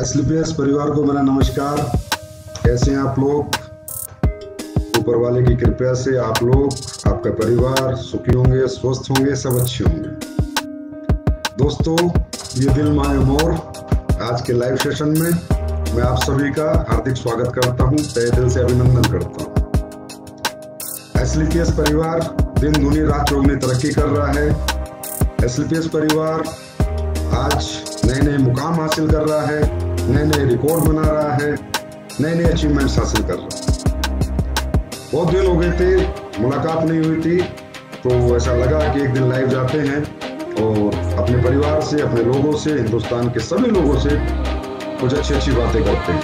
एसलीपीएस परिवार को मेरा नमस्कार। कैसे हैं आप लोग? ऊपर वाले की कृपया से आप लोग, आपका परिवार सुखी होंगे, स्वस्थ होंगे, सब अच्छे होंगे। दोस्तों, ये दिल माए मोर आज के लाइव सेशन में मैं आप सभी का हार्दिक स्वागत करता हूँ तय दिल से अभिनंदन करता हूँ। एसलीपीएस परिवार दिन दुनी रात चौगनी तरक्की कर रहा है। एसलीपीएस परिवार आज नए नए मुकाम हासिल कर रहा है नए नए रिकॉर्ड बना रहा है नए नए अचीवमेंट्स हासिल कर रहा है। बहुत दिन हो गए थे, मुलाकात नहीं हुई थी तो ऐसा लगा कि एक दिन लाइव जाते हैं और अपने परिवार से, अपने लोगों से, हिंदुस्तान के सभी लोगों से कुछ अच्छी अच्छी बातें करते हैं।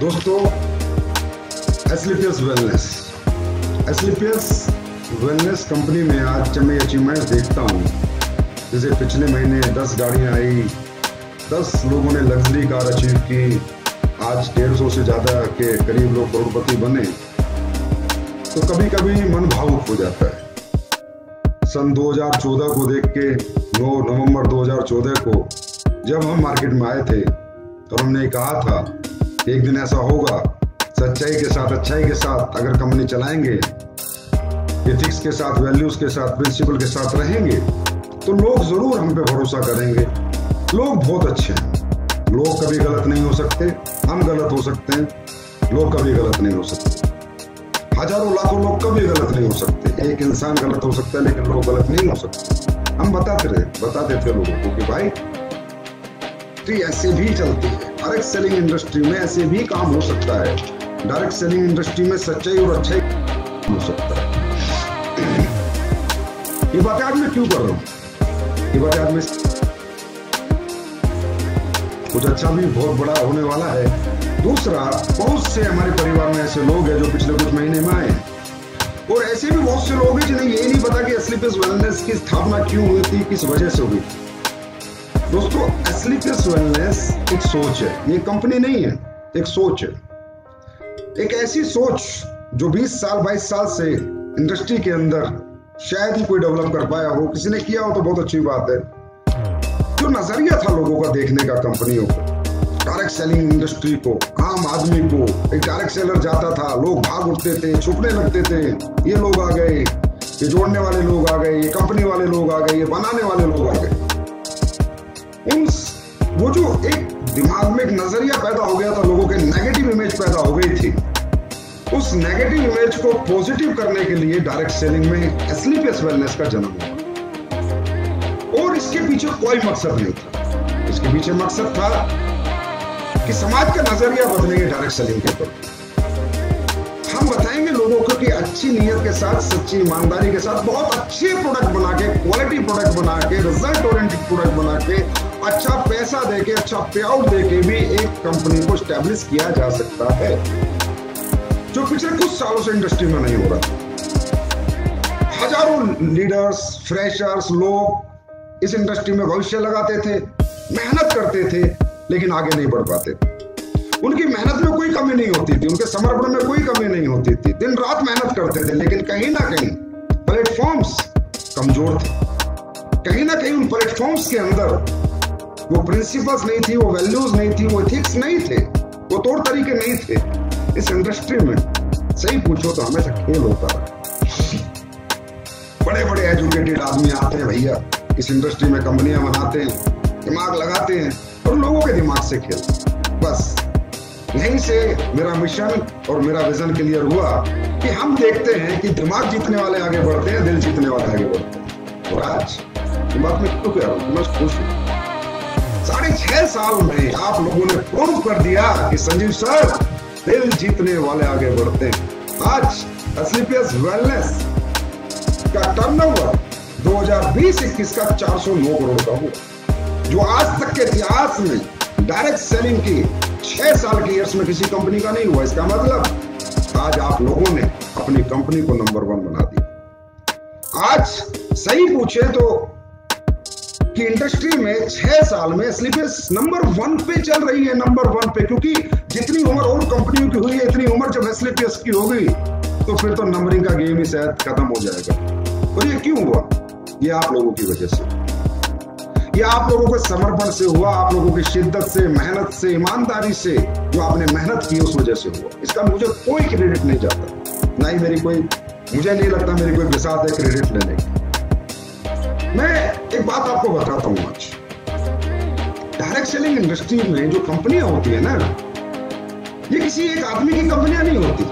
दोस्तों Asclepius wellness Asclepius wellness company में आज जब मैं अचीवमेंट देखता हूँ। जैसे पिछले महीने दस गाड़ियाँ आई, दस लोगों ने लग्जरी कार अचीव की। आज डेढ़ सौ से ज़्यादा के करीब लोग करोड़पति बने। तो कभी कभी मन भावुक हो जाता है। सन 2014 को देख के 9 नवंबर 2014 को जब हम मार्केट में आए थे तो हमने कहा था, एक दिन ऐसा होगा, सच्चाई के साथ, अच्छाई के साथ अगर कंपनी चलाएँगे एथिक्स के साथ वैल्यूज़ के साथ प्रिंसिपल के साथ रहेंगे तो लोग ज़रूर हम पे भरोसा करेंगे। लोग बहुत अच्छे हैं। लोग कभी गलत नहीं हो सकते, हम गलत हो सकते हैं। लोग कभी गलत नहीं हो सकते। हज़ारों लाखों लोग कभी गलत नहीं हो सकते। एक इंसान गलत हो सकता है, लेकिन लोग गलत नहीं हो सकते। हम बताते रहे, बताते थे लोगों को कि भाई तो ऐसे भी चलती है। डायरेक्ट सेलिंग इंडस्ट्री में ऐसे भी काम हो सकता है। डायरेक्ट सेलिंग इंडस्ट्री में सच्चाई और अच्छाई हो सकता है। ये बातें आज मैं क्यों कर रहा हूँ? बातें मैं कुछ अच्छा भी बहुत बड़ा होने वाला है। दूसरा, बहुत से हमारे परिवार में ऐसे लोग हैं जो पिछले कुछ महीने में आए और ऐसे भी बहुत से लोग हैं जिन्हें ये नहीं पता कि एसलीपियस वेलनेस की स्थापना क्यों हुई थी, किस वजह से हुई। दोस्तों एसलीपियस वेलनेस एक सोच है। ये कंपनी नहीं है, एक सोच है। एक ऐसी सोच जो 20 साल 22 साल से इंडस्ट्री के अंदर शायद ही कोई डेवलप कर पाया हो, किसी ने किया हो तो बहुत अच्छी बात है। जो नज़रिया था लोगों का देखने का, कंपनियों को डायरेक्ट सेलिंग इंडस्ट्री को, आम आदमी को, एक डायरेक्ट सेलर जाता था, लोग भाग उठते थे, छुपने लगते थे, ये लोग आ गए, ये जोड़ने वाले लोग आ गए, ये कंपनी वाले लोग आ गए, ये बनाने वाले लोग आ गए। उन वो जो एक दिमाग में एक नज़रिया पैदा हो गया था, लोगों के नेगेटिव इमेज पैदा हो गई थी। उस नेगेटिव इमेज को पॉजिटिव करने के लिए डायरेक्ट सेलिंग में एसलीपियस वेलनेस का जन्म हुआ। और इसके पीछे कोई मकसद नहीं था। इसके पीछे मकसद था कि समाज का नज़रिया बदलेंगे डायरेक्ट सेलिंग के ऊपर। हम बताएँगे लोगों को कि अच्छी नीयत के साथ, सच्ची ईमानदारी के साथ, बहुत अच्छे प्रोडक्ट बना के क्वालिटी प्रोडक्ट बना के रिज़ल्ट ओरिएंटेड प्रोडक्ट बना के अच्छा पैसा देके अच्छा पे आउट देके भी एक कंपनी को स्टैब्लिश किया जा सकता है। जो पिछले कुछ सालों से इंडस्ट्री में नहीं हो रहा। हज़ारों लीडर्स फ्रेशर्स लोग इस इंडस्ट्री में भविष्य लगाते थे, मेहनत करते थे, लेकिन आगे नहीं बढ़ पाते थे। उनकी मेहनत में कोई कमी नहीं होती थी, उनके समर्पण में कोई कमी नहीं होती थी। दिन रात मेहनत करते थे, लेकिन कहीं ना कहीं प्लेटफॉर्म्स कमज़ोर थे। कहीं ना कहीं उन प्लेटफॉर्म्स के अंदर वो प्रिंसिपल्स नहीं थी, वो वैल्यूज़ नहीं थी, वो एथिक्स नहीं थे, वो तौर तरीके नहीं थे। इस इंडस्ट्री में सही पूछो तो हमेशा खेल होता है। बड़े बड़े एजुकेटेड आदमी आते हैं भैया, इस इंडस्ट्री में कंपनियाँ बनाते हैं, दिमाग लगाते हैं और लोगों के दिमाग से खेल। बस, यहीं से मेरा मिशन और मेरा विजन क्लियर हुआ कि हम देखते हैं कि दिमाग जीतने वाले आगे बढ़ते हैं, दिल जीतने वाले आगे बढ़ते हैं। और आज बात में क्यों कह रहा हूँ, मैं खुश हूँ। साढ़े छह साल में आप लोगों ने प्रूव कर दिया कि संजीव सर दिल जीतने वाले आगे बढ़ते हैं। आज एसलीपीएस वेलनेस का टर्नओवर 2020-21 का 409 करोड़ का हुआ। जो आज तक के इतिहास में डायरेक्ट सेलिंग की छह साल के ईयर्स में किसी कंपनी का नहीं हुआ। इसका मतलब आज आप लोगों ने अपनी कंपनी को नंबर वन बना दिया। आज सही पूछे तो कि इंडस्ट्री में छह साल में स्लीपेस नंबर वन पे चल रही है नंबर वन पे। क्योंकि जितनी उम्र और कंपनियों की हुई है, इतनी उम्र जब एसलीपीएस की होगी तो फिर तो नंबरिंग का गेम ही शायद खत्म हो जाएगा। और ये क्यों हुआ? ये आप लोगों की वजह से। ये आप लोगों के समर्पण से हुआ, आप लोगों की शिद्दत से, मेहनत से, ईमानदारी से जो आपने मेहनत की उस वजह से हुआ। इसका मुझे कोई क्रेडिट नहीं जाता। ना ही मेरी कोई, मुझे नहीं लगता मेरी कोई विसात है क्रेडिट लेने की। मैं एक बात आपको बताता हूँ आज। डायरेक्ट सेलिंग इंडस्ट्री में जो कंपनियाँ होती है ना, ये किसी एक आदमी की कंपनियाँ नहीं होती।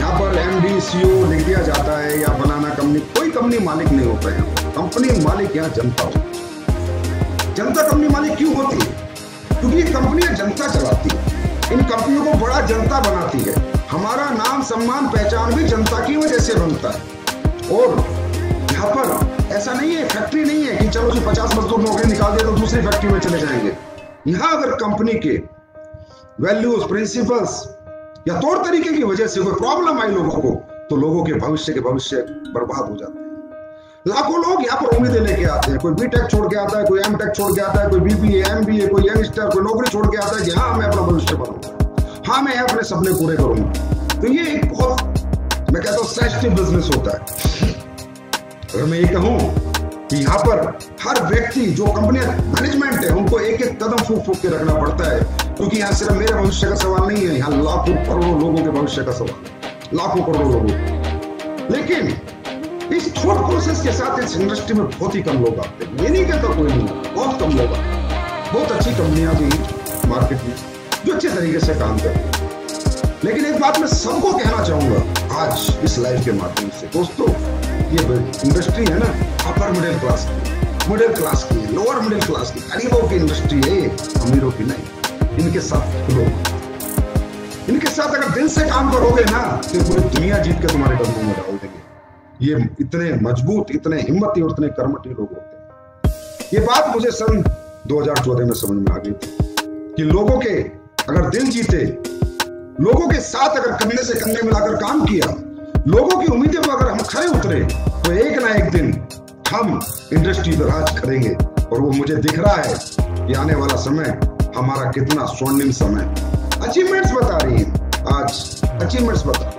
यहाँ पर एम डी सीओ लिख दिया जाता है या बनाना कंपनी कोई कंपनी मालिक नहीं होता है कंपनी मालिक यहाँ जनता होती जनता कंपनी मालिक क्यों होती है? क्योंकि ये कंपनियाँ जनता चलाती है। इन कंपनियों को बड़ा जनता बनाती है। हमारा नाम, सम्मान, पहचान भी जनता की वजह से बनता है। और यहाँ पर ऐसा नहीं है फैक्ट्री नहीं है कि चलो जी पचास मजदूर नौकरी निकाल दिया तो दूसरी फैक्ट्री में चले जाएँगे। यहाँ अगर कंपनी के वैल्यूज़ प्रिंसिपल्स या तौर तरीके की वजह से कोई प्रॉब्लम आई लोगों को तो लोगों के भविष्य के भविष्य बर्बाद हो जाते हैं। लाखों लोग यहाँ पर उम्मीदें लेके आते हैं। कोई बी टेक छोड़ के आता है, कोई एम टेक छोड़ के आता है, कोई बीबीए एमबीए कोई यंगस्टर कोई नौकरी छोड़ के आता है कि हाँ मैं अपना भविष्य बनूँगा हाँ मैं अपने सपने पूरे करूँगा तो ये एक बहुत, मैं कहता हूँ बिज़नेस होता है। अगर मैं ये कहूँ कि यहाँ पर हर व्यक्ति जो कंपनी मैनेजमेंट है, उनको एक एक कदम फूक फूक के रखना पड़ता है। क्योंकि यहाँ सिर्फ़ मेरे भविष्य का सवाल नहीं है, यहाँ लाखों करोड़ों लोगों के भविष्य का सवाल लाखों करोड़ों लोगों लेकिन इस थॉट प्रोसेस के साथ इस इंडस्ट्री में बहुत ही कम लोग आते हैं। ये नहीं कहता कोई नहीं, बहुत कम लोग आते बहुत अच्छी कंपनियाँ भी मार्केट में जो अच्छे तरीके से काम करती हैं। लेकिन एक बात मैं सबको कहना चाहूँगा आज इस लाइफ के माध्यम से। दोस्तों ये इंडस्ट्री है ना अपर मिडिल क्लास की मिडिल क्लास की लोअर मिडिल क्लास की, गरीबों की इंडस्ट्री है अमीरों की नहीं, इनके साथ लोग इनके साथ अगर दिल से काम करोगे ना तो पूरी दुनिया जीत के तुम्हारे कदमों में डाल देंगे। ये इतने मज़बूत, इतने हिम्मती और इतने कर्मठी लोग होते हैं। ये बात मुझे सन 2014 में समझ में आ गई थी कि लोगों के अगर दिल जीते, लोगों के साथ अगर कंधे से कंधे मिलाकर काम किया लोगों की उम्मीदें पर अगर हम खड़े उतरे तो एक ना एक दिन हम इंडस्ट्री पर राज करेंगे। और वो मुझे दिख रहा है कि आने वाला समय हमारा कितना स्वर्णिम समय। अचीवमेंट्स बता रही है। आज अचीवमेंट्स बता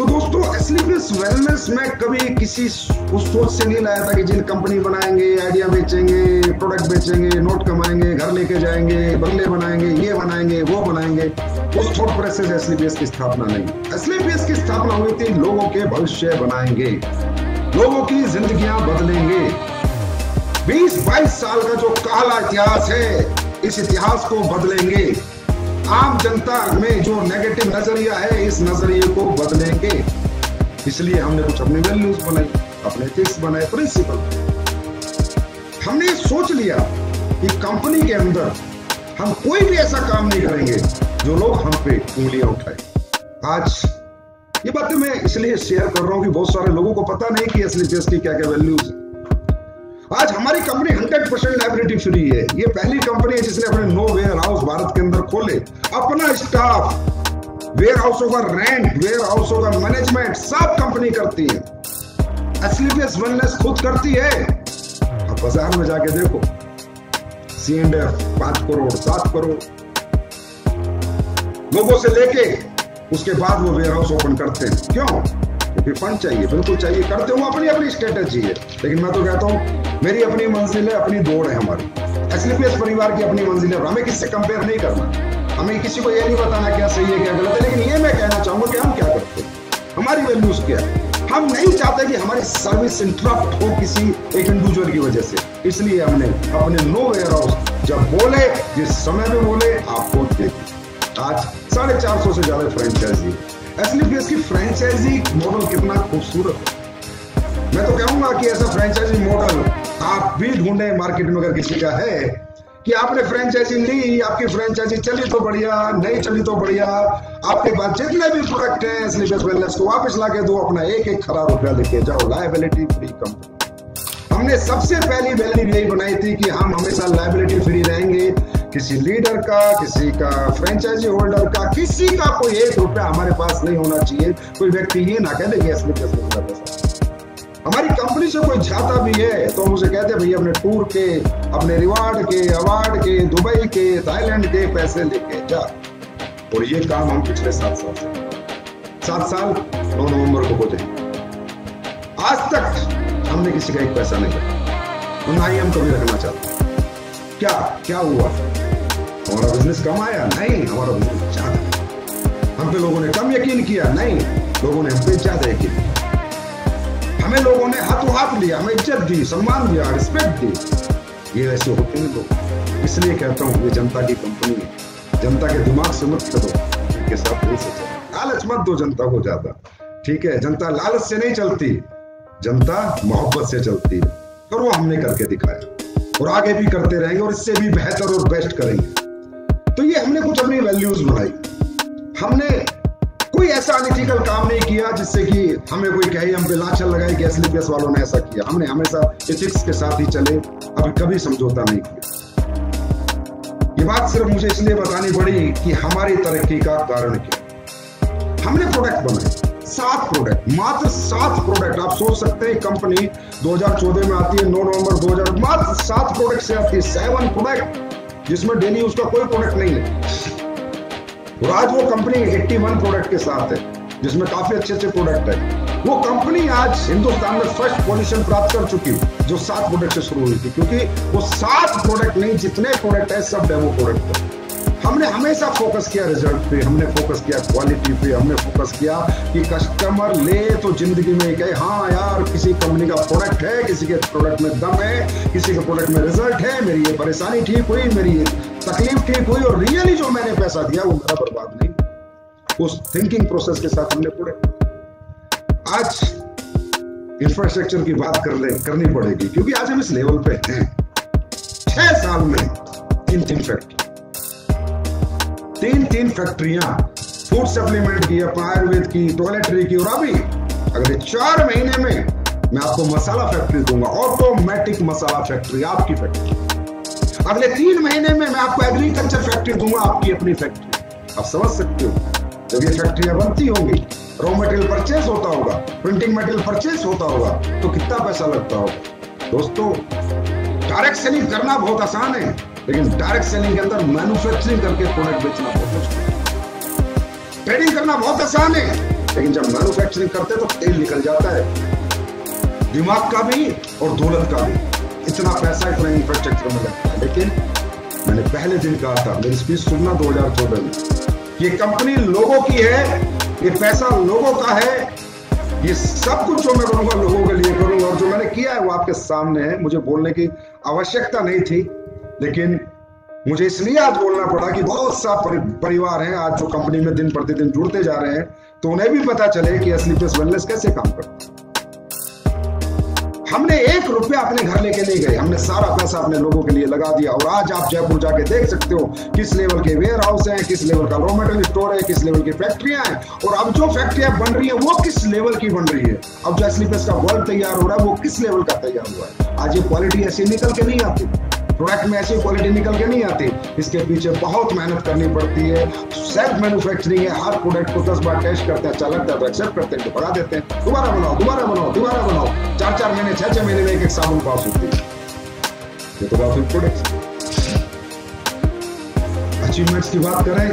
तो दोस्तों एसलीपियस वेलनेस में कभी किसी उस सोच से नहीं लाया था कि जिन कंपनी बनाएँगे आइडिया बेचेंगे प्रोडक्ट बेचेंगे नोट कमाएँगे, घर लेके जाएँगे, बंगले बनाएँगे, ये बनाएँगे, वो बनाएँगे, उस थॉट प्रोसेस एसलीपियस की स्थापना नहीं। एसलीपियस की स्थापना हुई थी लोगों के भविष्य बनाएँगे, लोगों की जिंदगियाँ बदलेंगे। 20-22 साल का जो काला इतिहास है, इस इतिहास को बदलेंगे। आम जनता में जो नेगेटिव नज़रिया है, इस नज़रिए को बदलेंगे। इसलिए हमने कुछ अपनी वैल्यूज़ बनाई, अपने एथिक्स बनाए प्रिंसिपल हमने सोच लिया कि कंपनी के अंदर हम कोई भी ऐसा काम नहीं करेंगे जो लोग हम पे उंगलियाँ उठाए। आज ये बातें मैं इसलिए शेयर कर रहा हूँ कि बहुत सारे लोगों को पता नहीं कि असली की क्या क्या वैल्यूज़ है। आज हमारी कंपनी 100 परसेंट लाइबिलिटी फ्री है। ये पहली कंपनी है जिसने अपने नो वेयर हाउस भारत के अंदर खोले। अपना स्टाफ वेयर हाउसों का रेंट वेयर हाउसों का मैनेजमेंट सब कंपनी करती है। एसलीपियस वेलनेस खुद करती है। अब बाज़ार में जाके देखो। सी एंड एफ़ पाँच करोड़, सात करोड़। लोगों से लेके, उसके बाद वो वेयर हाउस ओपन करते हैं। क्यों? क्योंकि फंड चाहिए, बिल्कुल चाहिए। करते हो अपनी अपनी स्ट्रेटेजी है। लेकिन मैं तो कहता हूँ मेरी अपनी मंजिल है अपनी दौड़ है हमारी। एसलीपीएस परिवार की अपनी मंजिल है हमें किससे कंपेयर नहीं करना। हमें किसी को यह नहीं बताना क्या सही है, क्या गलत है, लेकिन ये मैं कहना चाहूँगा कि हम क्या करते हैं? हमारी वैल्यूज़ क्या है? हम नहीं चाहते कि हमारी सर्विस इंटरप्ट हो किसी एक इंडिविजुअल की वजह से। इसलिए हमने अपने नो वेयर हाउस जब बोले, जिस समय में बोले, आपको देखिए आज साढ़े चार सौ से ज़्यादा फ्रेंचाइजी एसलीपीएस की फ्रेंचाइजी मॉडल कितना खूबसूरत मैं तो कहूँगा कि ऐसा फ्रेंचाइजी मॉडल आप भी ढूंढे मार्केट में अगर किसी का है कि आपने फ्रेंचाइजी ली, आपकी फ्रेंचाइजी चली तो बढ़िया, नहीं चली तो बढ़िया। आपके पास जितने भी प्रोडक्ट हैं स्लीपर्स वेलनेस को वापस ला के दो, अपना एक एक खराब रुपया लेके जाओ। लाइबिलिटी फ्री कंपनी हमने सबसे पहली वैल्यू यही बनाई थी कि हम हमेशा लाइबिलिटी फ्री रहेंगे। किसी लीडर का, किसी का फ्रेंचाइजी होल्डर का, किसी का कोई एक रुपया हमारे पास नहीं होना चाहिए। कोई व्यक्ति ये ना कह दे पैसा हमारी कंपनी से कोई जाता भी है तो मुझे कहते भैया, अपने टूर के, अपने रिवार्ड के अवार्ड के, दुबई के थाईलैंड के पैसे लेके जा। और ये काम हम पिछले सात साल से सात साल नौ नवंबर को होते आज तक हमने किसी का एक पैसा नहीं और ना ही हम कभी रखना चाहते क्या क्या हुआ? हमारा बिज़नेस कम आया? नहीं, हमारा बिज़नेस ज़्यादा। हम पे लोगों ने कम यकीन किया? नहीं। लोगों ने हम पे ज़्यादा यकीन किया। हमें लोगों ने हाथों हाथ लिया, हमें इज़्ज़त दी, सम्मान दिया रिस्पेक्ट दी। ये ऐसे होते हैं लोग। इसलिए कहता हूँ, ये जनता की कंपनी है। जनता के दिमाग से मत करो इनके साथ दिल से लालच मत दो जनता को ज़्यादा। ठीक है, जनता लालच से नहीं चलती, जनता मोहब्बत से चलती है। और वो हमने करके दिखाया। और आगे भी करते रहेंगे और इससे भी बेहतर और बेस्ट करेंगे। तो ये हमने कुछ अपनी वैल्यूज़ बनाई। हमने कोई ऐसा अनइथिकल काम नहीं किया जिससे कि हमें कोई कहे, हम लाछन लगाए कि एसलीपीएस वालों ने ऐसा किया। हमने हमेशा एथिक्स के साथ ही चले, अभी कभी समझौता नहीं किया। ये बात सिर्फ़ मुझे इसलिए बतानी पड़ी कि हमारी तरक्की का कारण क्या हमने प्रोडक्ट बनाए, सात प्रोडक्ट मात्र सात प्रोडक्ट आप सोच सकते हैं कंपनी 2014 में आती है 9 नवंबर 2000 मात्र सात प्रोडक्ट से आती है सेवन प्रोडक्ट जिसमें डेली उसका कोई प्रोडक्ट नहीं है। और आज वो कंपनी 81 प्रोडक्ट के साथ है, जिसमें काफ़ी अच्छे अच्छे प्रोडक्ट है। वो कंपनी आज हिंदुस्तान में फ़र्स्ट पोजीशन प्राप्त कर चुकी जो सात प्रोडक्ट से शुरू हुई थी, क्योंकि वो सात प्रोडक्ट नहीं, जितने प्रोडक्ट है, सब डेमो प्रोडक्ट है। हमने हमेशा फोकस किया रिज़ल्ट पे, हमने फोकस किया क्वालिटी पे, हमने फोकस किया कि कस्टमर ले तो ज़िंदगी में कहे हाँ यार, किसी कंपनी का प्रोडक्ट है, किसी के प्रोडक्ट में दम है, किसी के प्रोडक्ट में रिज़ल्ट है, मेरी ये परेशानी ठीक हुई, मेरी ये तकलीफ़ ठीक हुई और रियली जो मैंने पैसा दिया वो मेरा बर्बाद नहीं उस थिंकिंग प्रोसेस के साथ हमने प्रोडक्ट आज इंफ्रास्ट्रक्चर की बात कर ले, करनी पड़ेगी, क्योंकि आज हम इस लेवल पे हैं। छह साल में इन तीन फैक्ट्री तीन तीन फैक्ट्रियाँ फ़ूड सप्लीमेंट की आयुर्वेद की टॉयलेटरी की, और अभी, अगले चार महीने में मैं आपको मसाला फैक्ट्री दूँगा ऑटोमेटिक मसाला फैक्ट्री आपकी फैक्ट्री अगले तीन महीने में मैं आपको एग्रीकल्चर फैक्ट्री दूँगा, आपकी अपनी फैक्ट्री आप समझ सकते हो, जब ये फैक्ट्रियाँ बनती होंगी रॉ मटेरियल परचेस होता होगा प्रिंटिंग मटेरियल परचेस होता होगा तो कितना पैसा लगता होगा? दोस्तों डायरेक्ट सेलिंग करना बहुत आसान है। लेकिन डायरेक्ट सेलिंग के अंदर मैन्युफैक्चरिंग करके प्रोडक्ट बेचना बहुत मुश्किल है। ट्रेडिंग करना बहुत आसान है। लेकिन जब मैन्युफैक्चरिंग करते हैं तो तेल निकल जाता है। दिमाग का भी और दौलत का भी। इतना पैसा इतना इंफ्रास्ट्रक्चर में लगता है। लेकिन मैंने पहले दिन कहा था, मेरी स्पीच सुनना 2014 में। ये कंपनी लोगों की है, ये पैसा लोगों का है। ये सब कुछ जो मैं करूँगा, लोगों के लिए करूँगा। और जो मैंने किया है वो आपके सामने है। मुझे बोलने की आवश्यकता नहीं थी। लेकिन मुझे इसलिए आज बोलना पड़ा कि बहुत सा परिवार हैं आज जो कंपनी में दिन प्रतिदिन जुड़ते जा रहे हैं तो उन्हें भी पता चले कि स्लीपलेस वेलनेस कैसे काम करता हमने एक रुपया अपने घर लेके नहीं गए, हमने सारा पैसा अपने लोगों के लिए लगा दिया और आज आप जयपुर जाके देख सकते हो किस लेवल के वेयर हाउस है, किस लेवल का रॉ मेटेरियल स्टोर है, किस लेवल की फैक्ट्रियाँ हैं और अब जो फैक्ट्रियाँ बन रही है, वो किस लेवल की बन रही है? अब जो स्लीपर्स का वर्ल्ड तैयार हो रहा है, वो किस लेवल का तैयार हुआ है? आज ये क्वालिटी ऐसी निकल के नहीं आती। प्रोडक्ट में ऐसी क्वालिटी निकल के नहीं आती। इसके पीछे बहुत मेहनत करनी पड़ती है। सेल्फ मैन्युफैक्चरिंग है। हर प्रोडक्ट को दस बार टेस्ट करते हैं अच्छा लगता है तो एक्सेप्ट करते हैं तो बढ़ा देते हैं। दोबारा बनाओ दोबारा बनाओ दोबारा बनाओ। चार चार महीने, छह छह महीने में एक एक साबुन पास होती है। तो बात प्रोडक्ट अचीवमेंट्स की बात करें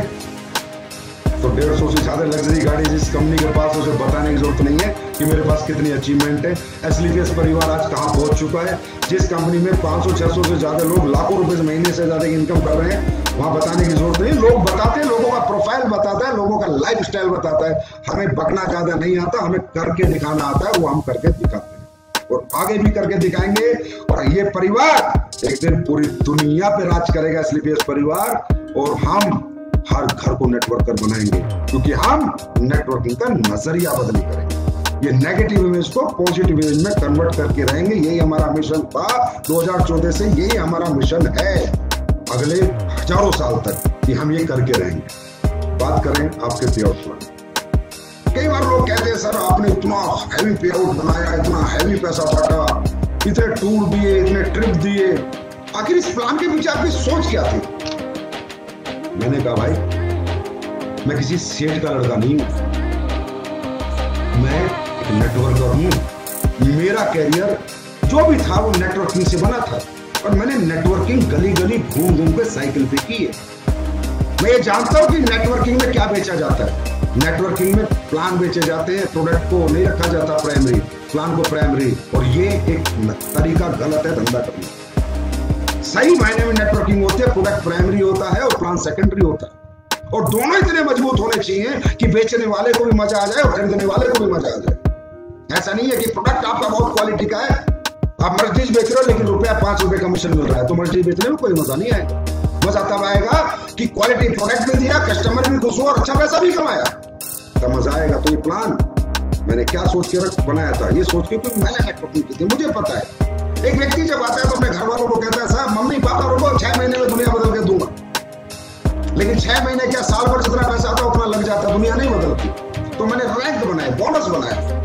तो डेढ़ सौ से ज़्यादा लग्जरी गाड़ी जिस कंपनी के पास उसे बताने की ज़रूरत नहीं है कि मेरे पास कितनी अचीवमेंट है। एसलीपीएस परिवार आज कहाँ पहुँच चुका है? जिस कंपनी में 500-600 से ज़्यादा लोग लाखों रुपए महीने से ज़्यादा इनकम कर रहे हैं, वहाँ बताने की ज़रूरत नहीं। लोग बताते हैं, लोगों का प्रोफ़ाइल बताता है, लोगों का लाइफ स्टाइल बताता है। हमें बकना ज़्यादा नहीं आता, हमें करके दिखाना आता है, वो हम करके दिखाते हैं। और आगे भी करके दिखाएँगे। और ये परिवार एक दिन पूरी दुनिया पे राज करेगा एसलीपीएस परिवार, और हम हर घर को नेटवर्कर बनाएँगे, क्योंकि हम नेटवर्किंग का नज़रिया बदली करेंगे। ये नेगेटिव इमेज को पॉजिटिव इमेज में कन्वर्ट करके रहेंगे, यही हमारा मिशन था। 2014 से यही हमारा मिशन है। अगले हज़ारों साल तक कि हम ये करके रहेंगे। बात करें आपके पे आउट प्लान कई बार लोग कहते हैं, सर, आपने इतना हैवी पे आउट बनाया, इतना हैवी पैसा फटा इतने टूर दिए, इतने ट्रिप दिए। आखिर इस प्लान के पीछे आपकी सोच क्या थी? मैंने कहा, भाई, मैं किसी सेठ का लड़का नहीं हूँ। मैं एक नेटवर्कर हूँ। मेरा कैरियर जो भी था, वो नेटवर्किंग से बना था। और मैंने नेटवर्किंग गली गली घूम घूम के साइकिल पे की है। मैं ये जानता हूँ कि नेटवर्किंग में क्या बेचा जाता है। नेटवर्किंग में प्लान बेचे जाते हैं प्रोडक्ट को नहीं रखा जाता प्राइमरी प्लान को प्राइमरी और ये एक तरीका गलत है धंधा करना सही मायने में नेटवर्किंग होती है प्रोडक्ट प्राइमरी होता है और प्लान सेकेंडरी होता है। और दोनों इतने मज़बूत होने चाहिए कि बेचने वाले को भी मज़ा आ जाए और खरीदने वाले को भी मज़ा आ जाए। ऐसा नहीं है कि प्रोडक्ट आपका बहुत क्वालिटी का है। आप मर्जीज बेच रहे हो, लेकिन रुपया पाँच रुपए कमीशन मिल रहा है तो मर्जीज बेचने में कोई मज़ा नहीं आएगा। मज़ा तब आएगा कि क्वालिटी प्रोडक्ट भी दिया कस्टमर भी खुश हुआ और अच्छा पैसा भी कमाया। तब मज़ा आएगा तो ये प्लान मैंने क्या सोच के रख बनाया था? ये सोच के मैंने नेटवर्किंग की थी, मुझे पता है। एक व्यक्ति जब आता है तो अपने घर वालों को कहता है, साहब, मम्मी, पापा रोको छह महीने में दुनिया बदल के दूँगा। लेकिन छह महीने क्या साल भर जितना पैसा आता उतना लग जाता दुनिया नहीं बदलती। तो मैंने रैंक बनाया बोनस बनाया।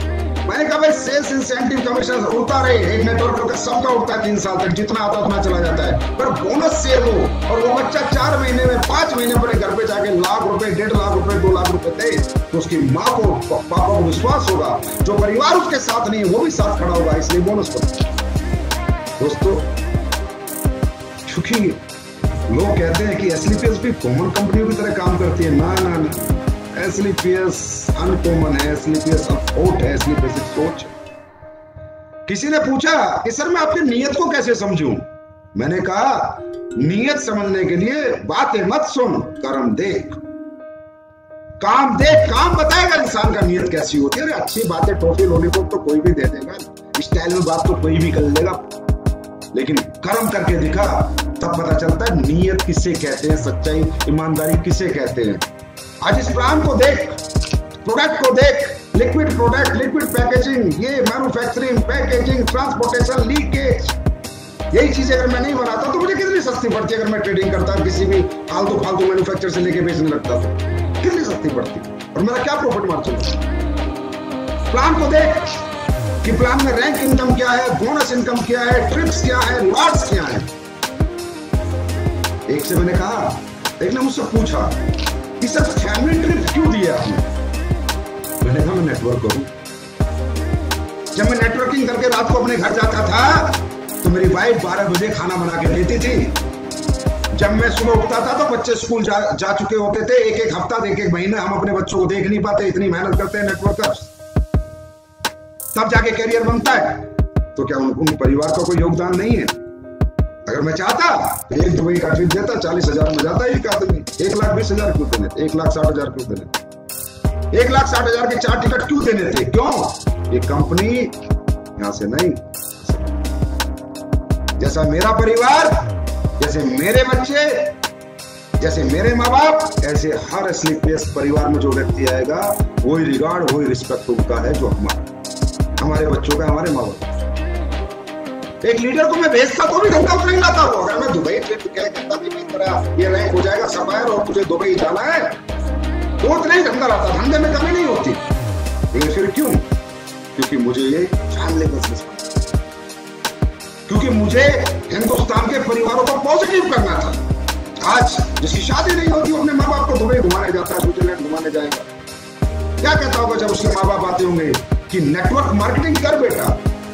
मैंने कहा, भाई सेल्स इंसेंटिव कमीशन उठता रहे। एक नेटवर्क का सबका उठता है तीन साल तक, जितना आता उतना चला जाता है। पर बोनस सेल हो, और वो बच्चा चार महीने में, पाँच महीने पर घर पे जाके लाख रुपए, डेढ़ लाख रुपए, दो लाख रुपए दे तो उसकी माँ को, पापा को विश्वास होगा। जो परिवार उसके साथ नहीं है, वो भी साथ खड़ा होगा, इसलिए बोनस पर दोस्तों क्योंकि लोग कहते हैं कि एसलीपीएस भी कॉमन कंपनियों की तरह काम करती है। ना ना ना। एसलीपीएस अनकॉमन है एसलीपीएस अफोर्ट है एसलीपीएस एक सोच। किसी ने पूछा कि, सर, मैं आपकी नीयत को कैसे समझूं? मैंने कहा, नीयत समझने के लिए बातें मत सुन, कर्म देख। काम देख, काम बताएगा इंसान का नीयत कैसी होती है। अरे, अच्छी बातें टोपी लोने को तो कोई भी दे देगा। स्टाइल में बात तो कोई भी कर लेगा। लेकिन कर्म करके दिखा, तब पता चलता है नीयत किसे कहते हैं, सच्चाई, ईमानदारी किसे कहते हैं। आज इस प्लान को देख प्रोडक्ट को देख लिक्विड प्रोडक्ट लिक्विड पैकेजिंग ये मैन्युफैक्चरिंग पैकेजिंग ट्रांसपोर्टेशन लीकेज यही चीज़ें अगर मैं नहीं बनाता तो मुझे कितनी सस्ती पड़ती अगर मैं ट्रेडिंग करता किसी भी फालतू फालतू मैन्युफैक्चर से लेके बेचने लगता तो कितनी सस्ती पड़ती और मेरा क्या प्रॉफिट मार्जिन प्लान को देख कि प्लान में रैंक इनकम क्या है बोनस इनकम क्या है ट्रिप्स क्या है लॉट्स क्या है। एक से मैंने कहा एक ने मुझसे पूछा कि सर फैमिली ट्रिप क्यों दिया आपने? मैंने कहा मैं नेटवर्क करूँ। जब मैं नेटवर्किंग करके रात को अपने घर जाता था तो मेरी वाइफ बारह बजे खाना बना के देती थी। जब मैं सुबह उठता था तो बच्चे स्कूल जा, जा चुके होते थे। एक एक हफ़्ता एक एक महीना हम अपने बच्चों को देख नहीं पाते इतनी मेहनत करते हैं नेटवर्कर्स तब जाके कैरियर बनता है। तो क्या उन, उन परिवार का को कोई योगदान नहीं है? अगर मैं चाहता तो एक दुबई का ट्रिप देता चालीस हज़ार में जाता एक आदमी एक लाख बीस हज़ार क्यों देने? एक लाख साठ हज़ार क्यों देने? एक लाख साठ हज़ार के चार टिकट क्यों देने थे? क्यों? ये कंपनी यहाँ से नहीं जैसा मेरा परिवार जैसे मेरे बच्चे जैसे मेरे माँ बाप ऐसे हर स्लीपियस परिवार में जो व्यक्ति आएगा वही रिगार्ड वही रिस्पेक्ट उनका है जो हमारा हमारे बच्चों का, हमारे माँ बाप एक लीडर को मैं भेजता तो भी धंधा उतना ही लाता हूँ। अगर मैं दुबई ट्रिप क्या कहता भी नहीं, मेरा ये रैंक हो जाएगा सफायर और तुझे दुबई जाना है। तो उतना ही धंधा लाता धंधे में कमी नहीं होती। लेकिन फिर क्यों? क्योंकि मुझे ये फैमिली बिज़नेस क्योंकि मुझे हिंदुस्तान के परिवारों को पॉजिटिव करना था। आज जिसकी शादी नहीं होती अपने माँ बाप को दुबई घुमाने जाता है, स्विट्जरलैंड घुमाने जाएगा। क्या कहता होगा जब उसके माँ बाप आते होंगे? कि नेटवर्क मार्केटिंग कर बेटा।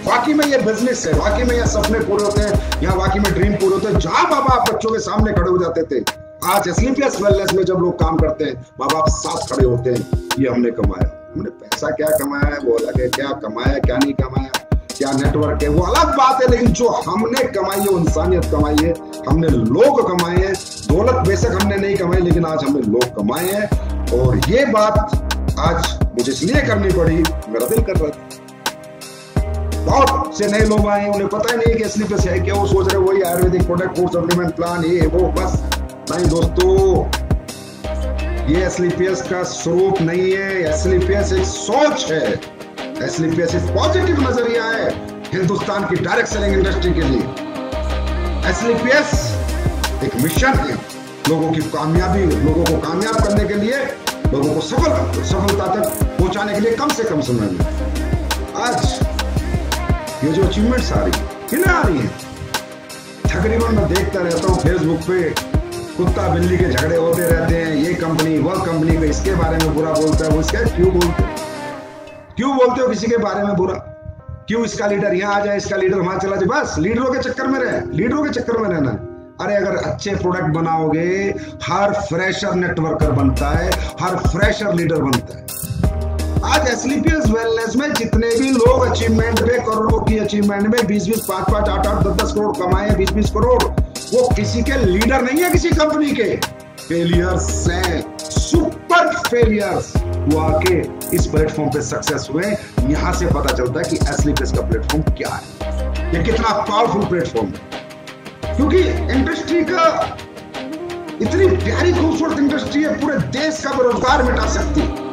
वाकई में ये बिज़नेस है, वाकई में ये सपने पूरे होते हैं यहाँ वाकई में ड्रीम पूरे होते हैं। जहाँ माँ बाप बच्चों के सामने खड़े हो जाते थे, आज स्लीपियस वेलनेस में जब लोग काम करते हैं माँ बाप साथ खड़े होते हैं, ये हमने कमाया। हमने पैसा क्या कमाया है वो अलग है, क्या कमाया, क्या नहीं कमाया, क्या नेटवर्क है, वो अलग बात है, लेकिन जो हमने कमाई है इंसानियत कमाई है। हमने लोग कमाए हैं, दौलत बेशक हमने नहीं कमाई, लेकिन आज हमने लोग कमाए हैं। और ये बात आज मुझे इसलिए करनी पड़ी, मेरा दिल कर रहा था। बहुत से नए लोग आए, उन्हें पता ही नहीं कि असली पैसे है क्या, वो सोच रहे वही Ayurvedic product food supplement plan ये वो बस। नहीं दोस्तों, ये एसलीपीएस का स्वरूप नहीं है एसलीपीएस एक सोच है। एसलीपीएस एक पॉजिटिव नज़रिया है, हिंदुस्तान की डायरेक्ट सेलिंग इंडस्ट्री के लिए। एसलीपीएस एक मिशन है, लोगों की कामयाबी, लोगों को कामयाब करने के लिए लोगों को सफल सफलता तक पहुँचाने के लिए कम से कम समय में। आज ये जो अचीवमेंट्स आ रही किन्हें आ रही है? तकरीबन मैं देखता रहता हूँ फेसबुक पे कुत्ता बिल्ली के झगड़े होते रहते हैं, ये कंपनी वह कंपनी में इसके बारे में बुरा बोलता है, वो इसका क्यों बोलते क्यों बोलते हो किसी के बारे में बुरा? क्यों इसका लीडर यहाँ आ जाए, इसका लीडर वहाँ चला जाए? बस लीडरों के चक्कर में रहे लीडरों के चक्कर में रहना है। अरे अगर अच्छे प्रोडक्ट बनाओगे, हर फ्रेशर नेटवर्कर बनता है, हर फ्रेशर लीडर बनता है। आज एसलीपीएस वेलनेस में जितने भी लोग अचीवमेंट पे, करोड़ों की अचीवमेंट में बीस बीस पाँच पाँच आठ आठ दस दस करोड़ कमाए बीस बीस करोड़, वो किसी के लीडर नहीं है किसी कंपनी के। फेलियर्स हैं सुपर फेलियर्स वो आके इस प्लेटफॉर्म पे सक्सेस हुए यहाँ से पता चलता है कि एसलीपीएस का प्लेटफॉर्म क्या है। ये कितना पावरफुल प्लेटफॉर्म है। क्योंकि इंडस्ट्री का इतनी प्यारी खूबसूरत इंडस्ट्री है, पूरे देश का बेरोजगार मिटा सकती है।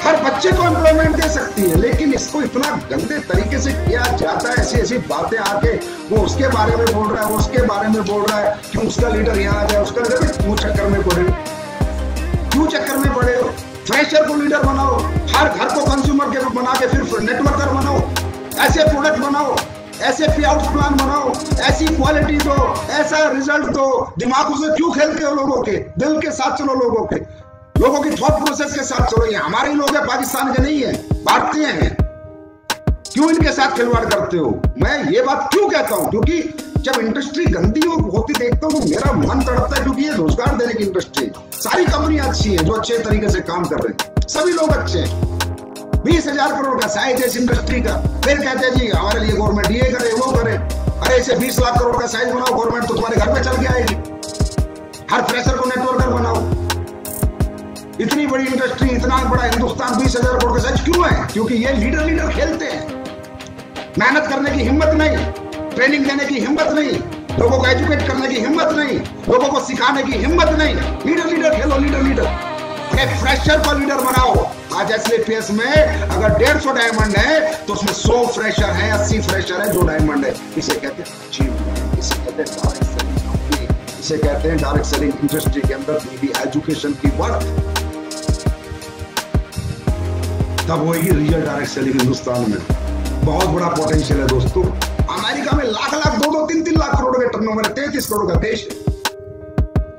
हर बच्चे को एम्प्लॉयमेंट दे सकती है, लेकिन इसको इतना गंदे तरीके से किया जाता है, ऐसी ऐसी बातें आके वो उसके बारे में बोल रहा है, वो उसके बारे में बोल रहा है, कि उसका लीडर यहाँ आ जाए उसका लीडर क्यों चक्कर में पड़े क्यों चक्कर में पड़े हो? फ्रेशर को लीडर बनाओ, हर घर को कंज्यूमर के बना के फिर नेटवर्कर बनाओ, ऐसे प्रोडक्ट बनाओ। ऐसे पे आउट प्लान बनाओ, ऐसी क्वालिटी दो, ऐसा रिज़ल्ट दो। दिमाग से क्यों खेलते हो लोगों के? दिल के साथ चलो लोगों के। लोगों की थॉट प्रोसेस के साथ चलो। ये हमारे लोग हैं, पाकिस्तान के नहीं है, भारतीय हैं। क्यों इनके साथ खिलवाड़ करते हो? मैं ये बात क्यों कहता हूँ? क्योंकि जब इंडस्ट्री गंदी हो, होती देखता हूँ तो मेरा मन तड़पता है, क्योंकि ये रोज़गार देने की इंडस्ट्री सारी कंपनियाँ अच्छी है, जो अच्छे तरीके से काम कर रहे हैं। सभी लोग अच्छे हैं। बीस हज़ार करोड़ का साइज़ है इस इंडस्ट्री का। फिर कहते हैं, जी, हमारे लिए गवर्नमेंट ये करे, वो करे। अरे, इसे बीस लाख करोड़ का साइज़ बनाओ गवर्नमेंट तो तुम्हारे घर पे चल के आएगी। हर प्रेशर को नेटवर्कर बनाओ। इतनी बड़ी इंडस्ट्री इतना बड़ा हिंदुस्तान बीस हज़ार करोड़ का साइज़ क्यों है? क्योंकि ये लीडर लीडर खेलते हैं। मेहनत करने की हिम्मत नहीं ट्रेनिंग देने की हिम्मत नहीं, लोगों को एजुकेट करने की हिम्मत नहीं, लोगों को सिखाने की हिम्मत नहीं। लीडर लीडर खेलो लीडर लीडर फ्रेशर को लीडर बनाओ। आज एसलीपीएस में अगर डेढ़ सौ डायमंड है तो उसमें सौ फ्रेशर है, अस्सी फ्रेशर है जो डायमंड है। इसे कहते हैं इसे कहते हैं डायरेक्ट सेलिंग इसे कहते हैं डायरेक्ट सेलिंग इंडस्ट्री के अंदर एजुकेशन की वर्थ तब होगी रियल डायरेक्ट सेलिंग हिंदुस्तान में। बहुत बड़ा पोटेंशियल है दोस्तों। अमेरिका में लाख लाख, दो दो तीन तीन लाख करोड़ का टर्नओवर है, तैतीस करोड़ का देश।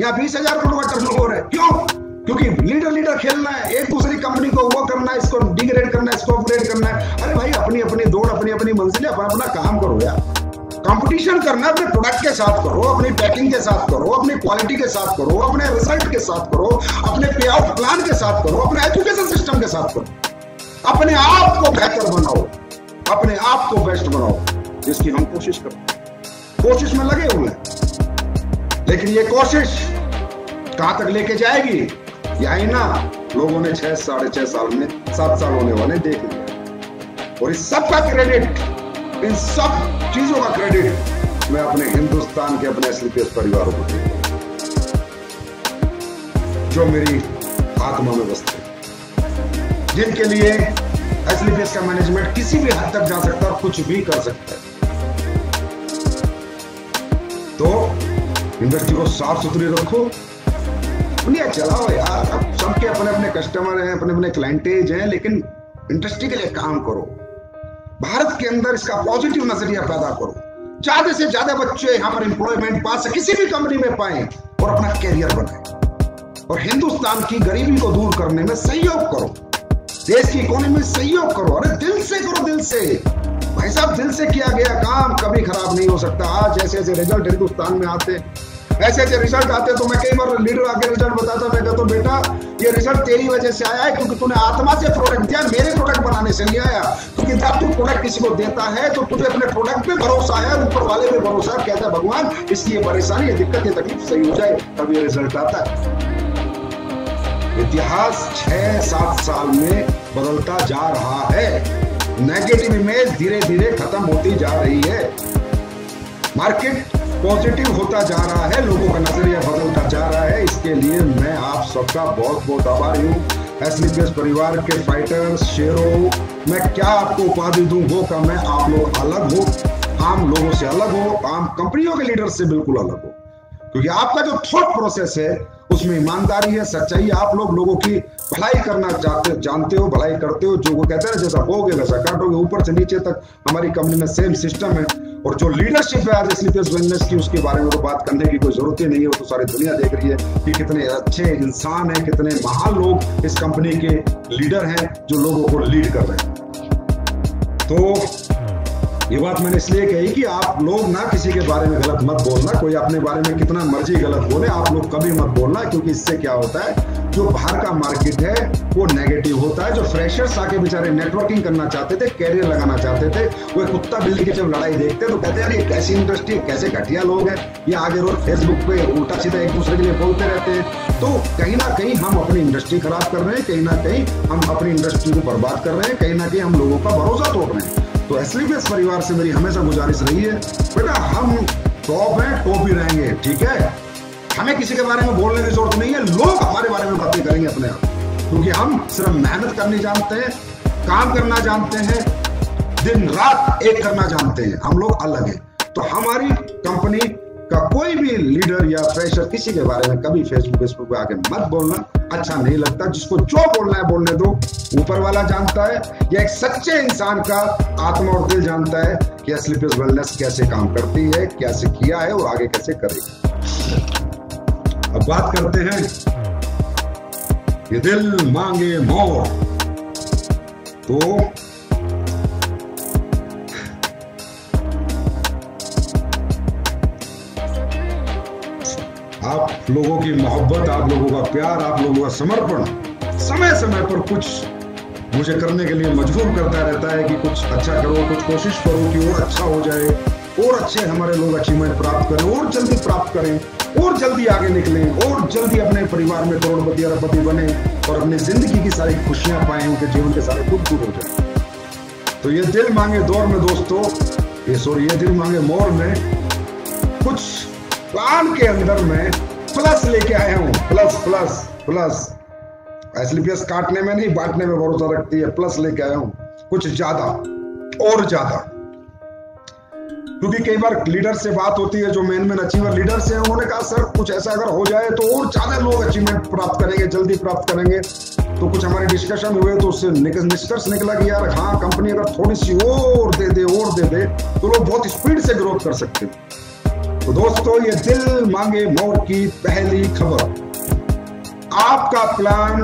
यहाँ बीस हज़ार करोड़ का टर्नओवर है। क्यों? क्योंकि लीडर लीडर खेलना है, एक दूसरी कंपनी को वो करना है, इसको डिग्रेड करना है, इसको अपग्रेड करना है। अरे भाई अपनी अपनी दौड़ अपनी अपनी मंजिल, अपना अपना काम करो यार। कंपटीशन करना अपने प्रोडक्ट के साथ करो, अपनी पैकिंग के साथ करो, अपनी क्वालिटी के साथ करो, अपने रिज़ल्ट के साथ करो, अपने पे आउट प्लान के साथ करो, अपने एजुकेशन सिस्टम के साथ करो। अपने आप को बेहतर बनाओ, अपने आप को बेस्ट बनाओ, जिसकी हम कोशिश करो कोशिश में लगे हुए लेकिन ये कोशिश कहाँ तक लेके जाएगी? यही ना लोगों ने छह, साढ़े छह साल में, सात साल होने वाले देख लिया। और इस सब का क्रेडिट इन सब चीज़ों का क्रेडिट मैं अपने हिंदुस्तान के अपने एसलीपीएस परिवारों को दूँगा जो मेरी आत्मा में बसते जिनके लिए एसलीपीएस का मैनेजमेंट किसी भी हद तक जा सकता है और कुछ भी कर सकता है। तो इंडस्ट्री को साफ़ सुथरी रखो दुनिया चलाओ यार। सबके अपने अपने कस्टमर हैं, अपने अपने क्लाइंटेज हैं, लेकिन इंडस्ट्री के लिए काम करो। भारत के अंदर इसका पॉजिटिव नज़रिया पैदा करो। ज़्यादा से ज़्यादा बच्चे यहाँ पर एम्प्लॉयमेंट पा सके किसी भी कंपनी में पाए और अपना कैरियर बनाए। और हिंदुस्तान की गरीबी को दूर करने में सहयोग करो। देश की इकोनॉमी में सहयोग करो। अरे दिल से करो, दिल से। भाई साहब, दिल से किया गया काम कभी खराब नहीं हो सकता। आज ऐसे ऐसे रिज़ल्ट हिंदुस्तान में आते ऐसे ऐसे रिज़ल्ट आते तो मैं कई बार लीडर आके रिज़ल्ट बताता मैं कहता बेटा, ये रिज़ल्ट तेरी वजह से आया है क्योंकि तूने आत्मा से प्रोडक्ट दिया, मेरे प्रोडक्ट बनाने से नहीं आया। क्योंकि जब तू प्रोडक्ट किसी को देता है तो तुझे अपने प्रोडक्ट पे भरोसा है ऊपर वाले पे भरोसा है कहता है, भगवान इसकी ये परेशानी ये दिक्कत ये तकलीफ़ सही हो जाए, तब ये रिज़ल्ट आता है। इतिहास छह सात साल में बदलता जा रहा है। नेगेटिव इमेज धीरे धीरे खत्म होती जा रही है। मार्केट पॉजिटिव होता जा रहा है, लोगों का नज़रिया बदलता जा रहा है। इसके लिए मैं आप सबका बहुत बहुत आभारी हूँ। एसलीपीएस परिवार के फाइटर्स, शेरों, मैं क्या आपको उपाधि दूँ, वो का मैं आप लोग अलग हो। आम लोगों से अलग हो, आम कंपनियों के लीडर से बिल्कुल अलग हो। क्योंकि आपका जो थॉट प्रोसेस है, उसमें ईमानदारी है, सच्चाई आप लोग लोगों की भलाई करना चाहते, जानते हो, भलाई करते हो, जो वो कहते हैं जैसा बोगे वैसा काटोगे ऊपर से नीचे तक हमारी कंपनी में सेम सिस्टम है। और जो लीडरशिप है आज स्लीपर्स वेलनेस की उसके बारे में तो बात करने की कोई ज़रूरत ही नहीं है, वो तो सारी दुनिया देख रही है कि कितने अच्छे इंसान हैं, कितने महान लोग इस कंपनी के लीडर हैं, जो लोगों को लीड कर रहे हैं। तो ये बात मैंने इसलिए कही कि आप लोग ना किसी के बारे में गलत मत बोलना। कोई अपने बारे में कितना मर्ज़ी गलत बोले, आप लोग कभी मत बोलना, क्योंकि इससे क्या होता है, जो बाहर का मार्केट है, वो नेगेटिव होता है। जो फ्रेशर्स आके बेचारे नेटवर्किंग करना चाहते थे कैरियर लगाना चाहते थे, वो कुत्ता बिल्ली की जब लड़ाई देखते तो कहते हैं ये कैसी इंडस्ट्री है कैसे घटिया लोग हैं? ये आगे रोज फेसबुक पे उल्टा सीधा एक दूसरे के लिए बोलते रहते हैं। तो कहीं ना कहीं हम अपनी इंडस्ट्री खराब कर रहे हैं, कहीं ना कहीं हम अपनी इंडस्ट्री को बर्बाद कर रहे हैं, कहीं ना कहीं हम लोगों का भरोसा तोड़ रहे हैं। तो एसलीफेस परिवार से मेरी हमेशा गुजारिश रही है, बेटा हम टॉप है टॉप ही रहेंगे, ठीक है? हमें किसी के बारे में बोलने की ज़रूरत नहीं है, लोग हमारे बारे में बातें करेंगे अपने आप। क्योंकि हम सिर्फ़ मेहनत करनी जानते हैं, काम करना जानते हैं, दिन रात एक करना जानते हैं, हम लोग अलग हैं। तो हमारी कंपनी का कोई भी लीडर या फ्रेशर किसी के बारे में कभी फेसबुक फेसबुक पे आके मत बोलना। अच्छा नहीं लगता। जिसको जो बोलना है बोलने दो। ऊपर वाला जानता है। या एक सच्चे इंसान का आत्मा और दिल जानता है कि स्लीपर्स वेलनेस कैसे काम करती है, कैसे किया है और आगे कैसे करेगी अब बात करते हैं ये दिल मांगे मोर। तो आप लोगों की मोहब्बत, आप लोगों का प्यार, आप लोगों का समर्पण समय समय पर कुछ मुझे करने के लिए मजबूर करता रहता है कि कुछ अच्छा करो, कुछ कोशिश करो कि और अच्छा हो जाए, और अच्छे हमारे लोग अचीवमेंट प्राप्त करें, और जल्दी प्राप्त करें, और जल्दी आगे निकलें, और जल्दी अपने परिवार में करोड़पति, अरबपति बने और अपनी ज़िंदगी की सारी खुशियाँ पाए, उनके जीवन के सारे दुख दूर हो जाए। तो ये दिल मांगे दौर में दोस्तों, ये सॉरी ये दिल मांगे मोर में कुछ प्लान के अंदर में प्लस लेके आया हूँ। प्लस प्लस प्लस एसलीपीएस काटने में नहीं, बांटने में भरोसा रखती है। प्लस लेके आया हूँ। कुछ ज़्यादा, और ज़्यादा। क्योंकि कई बार लीडर से बात होती है, जो मेन मेन अचीवर लीडर्स हैं, उन्होंने कहा, सर, कुछ ऐसा अगर हो जाए तो और ज़्यादा लोग अचीवमेंट प्राप्त करेंगे, जल्दी प्राप्त करेंगे। तो कुछ हमारे डिस्कशन हुए तो उससे निष्कर्ष निकला कि, यार हाँ कंपनी अगर थोड़ी सी और दे दे, और दे दे तो लोग बहुत स्पीड से ग्रोथ कर सकते हैं। तो दोस्तों, ये दिल मांगे मोर की पहली खबर। आपका प्लान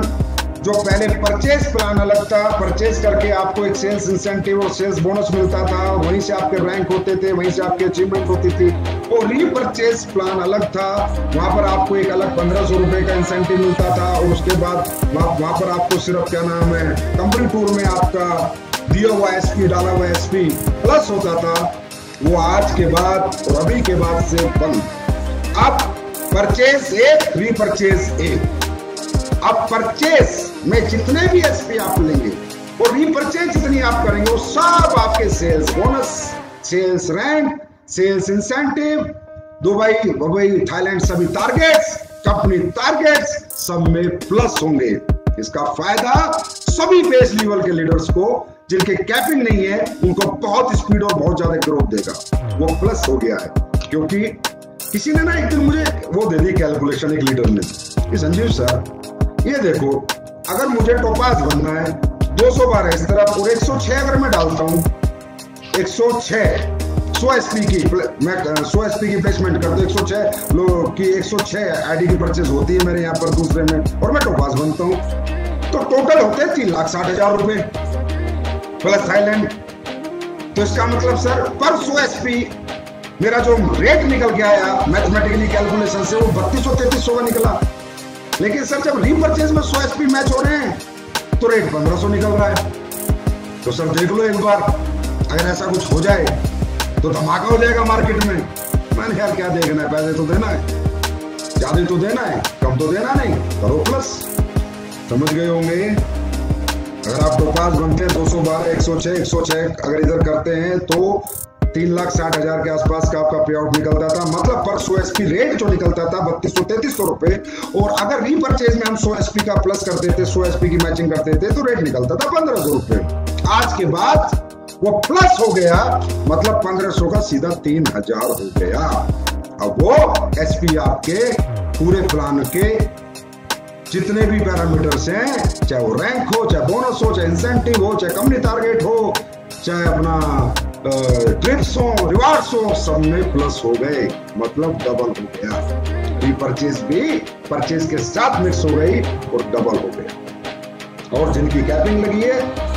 जो पहले परचेज प्लान अलग था परचेज करके आपको एक सेल्स इंसेंटिव और सेल्स बोनस मिलता था, वहीं से आपके रैंक होते थे, वहीं से आपके अचीवमेंट होती थी। और रीपरचेज प्लान अलग था, वहाँ पर आपको एक अलग पंद्रह सौ रुपए का इंसेंटिव मिलता था, और उसके बाद वहाँ पर आपको सिर्फ़ क्या नाम है कंपनी टूर में आपका दिया हुआ एसपी डाला हुआ एसपी प्लस होता था। वो आज के बाद अभी के बाद से बंद। अब परचेज एक रीपरचेज एक। अब परचेज में जितने भी एसपी आप लेंगे और रीपरचेज जितनी आप करेंगे, वो सब आपके sales bonus sales rank sales incentive Dubai Dubai Thailand सभी टारगेट्स कंपनी टारगेट्स सब में प्लस होंगे। इसका फ़ायदा सभी बेस लेवल के लीडर्स को जिनके कैपिंग नहीं है, उनको बहुत स्पीड और बहुत ज़्यादा ग्रोथ देगा। वो प्लस हो गया है। क्योंकि किसी ने ना एक दिन मुझे वो दे दी कैलकुलेशन एक लीडर ने। कि संजीव सर ये देखो, अगर मुझे टोपास बनना है 200 बार इस तरफ़ और 106 अगर मैं डालता हूँ 106 सौ एसपी की मैं, सौ एसपी की प्लेसमेंट कर दो 106 लोग की 106 आईडी की परचेज होती है मेरे यहाँ पर दूसरे में, और मैं टोपास बनता हूँ। तो टोटल होते हैं तीन लाख साठ हज़ार रुपए। प्लस थाईलैंड तो इसका मतलब सर पर सो एसपी मेरा जो रेट निकल के आया मैथमेटिकली कैलकुलेशन से, वो बत्तीस सौ तैतीस सौ का निकला। लेकिन सर जब रीपरचेज में सो एसपी मैच हो रहे हैं तो रेट पंद्रह सौ निकल रहा है। तो सर देख लो एक बार, अगर ऐसा कुछ हो जाए तो धमाका हो जाएगा मार्केट में। मैंने यार क्या देखना है? पैसे तो देना है। ज़्यादा तो देना है, कम तो देना नहीं, करो प्लस समझ गए होंगे? अगर आप टोपाज बनते हैं, दो सौ बारह, एक सौ छह, एक सौ छह, अगर इधर करते हैं तो तीन लाख साठ हज़ार के आसपास का आपका पे आउट निकलता था। मतलब पर सो एसपी रेट जो निकलता था, बत्तीस सौ, तैतीस सौ रुपए। और अगर रीपरचेज में हम सो एसपी का प्लस करते थे, सो एसपी की मैचिंग करते थे तो रेट निकलता था पंद्रह सौ रुपए। आज के बाद वो प्लस हो गया मतलब पंद्रह सौ का सीधा तीन हज़ार हो गया। अब वो एसपी आपके पूरे प्लान के जितने भी पैरामीटर्स हैं, चाहे वो रैंक हो, चाहे बोनस हो, चाहे इंसेंटिव हो, चाहे कंपनी टारगेट हो, चाहे अपना ट्रिप्स हो रिवार्ड्स हो, सब में प्लस हो गए। मतलब डबल हो गया। रीपरचेज भी परचेज के साथ मिक्स हो गई और डबल हो गया। और जिनकी कैपिंग लगी है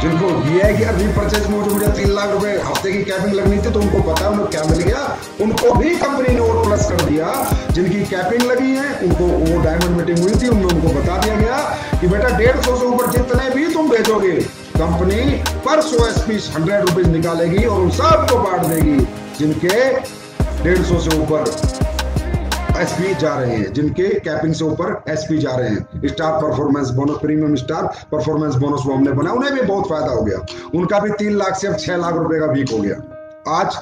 जिनको ये है कि यार रीपरचेज में मुझे तीन लाख रुपए हफ़्ते की कैपिंग लगनी थी तो उनको पता उनको क्या मिल गया। उनको भी कंपनी ने और प्लस कर दिया। जिनकी कैपिंग लगी है, उनको वो डायमंड मीटिंग हुई थी उनमें उनको बता दिया गया कि बेटा डेढ़ सौ से ऊपर जितने भी तुम भेजोगे कंपनी पर सौ एस पी हंड्रेड रुपीज़ निकालेगी और उन सबको बांट देगी, जिनके डेढ़ सौ से ऊपर एसपी जा रहे हैं, जिनके कैपिंग से ऊपर एसपी जा रहे हैं। Star performance bonus premium star performance bonus वो हमने बनाया। उन्हें भी बहुत फ़ायदा हो गया। उनका भी तीन लाख से अब छह लाख रुपए का वीक हो गया। आज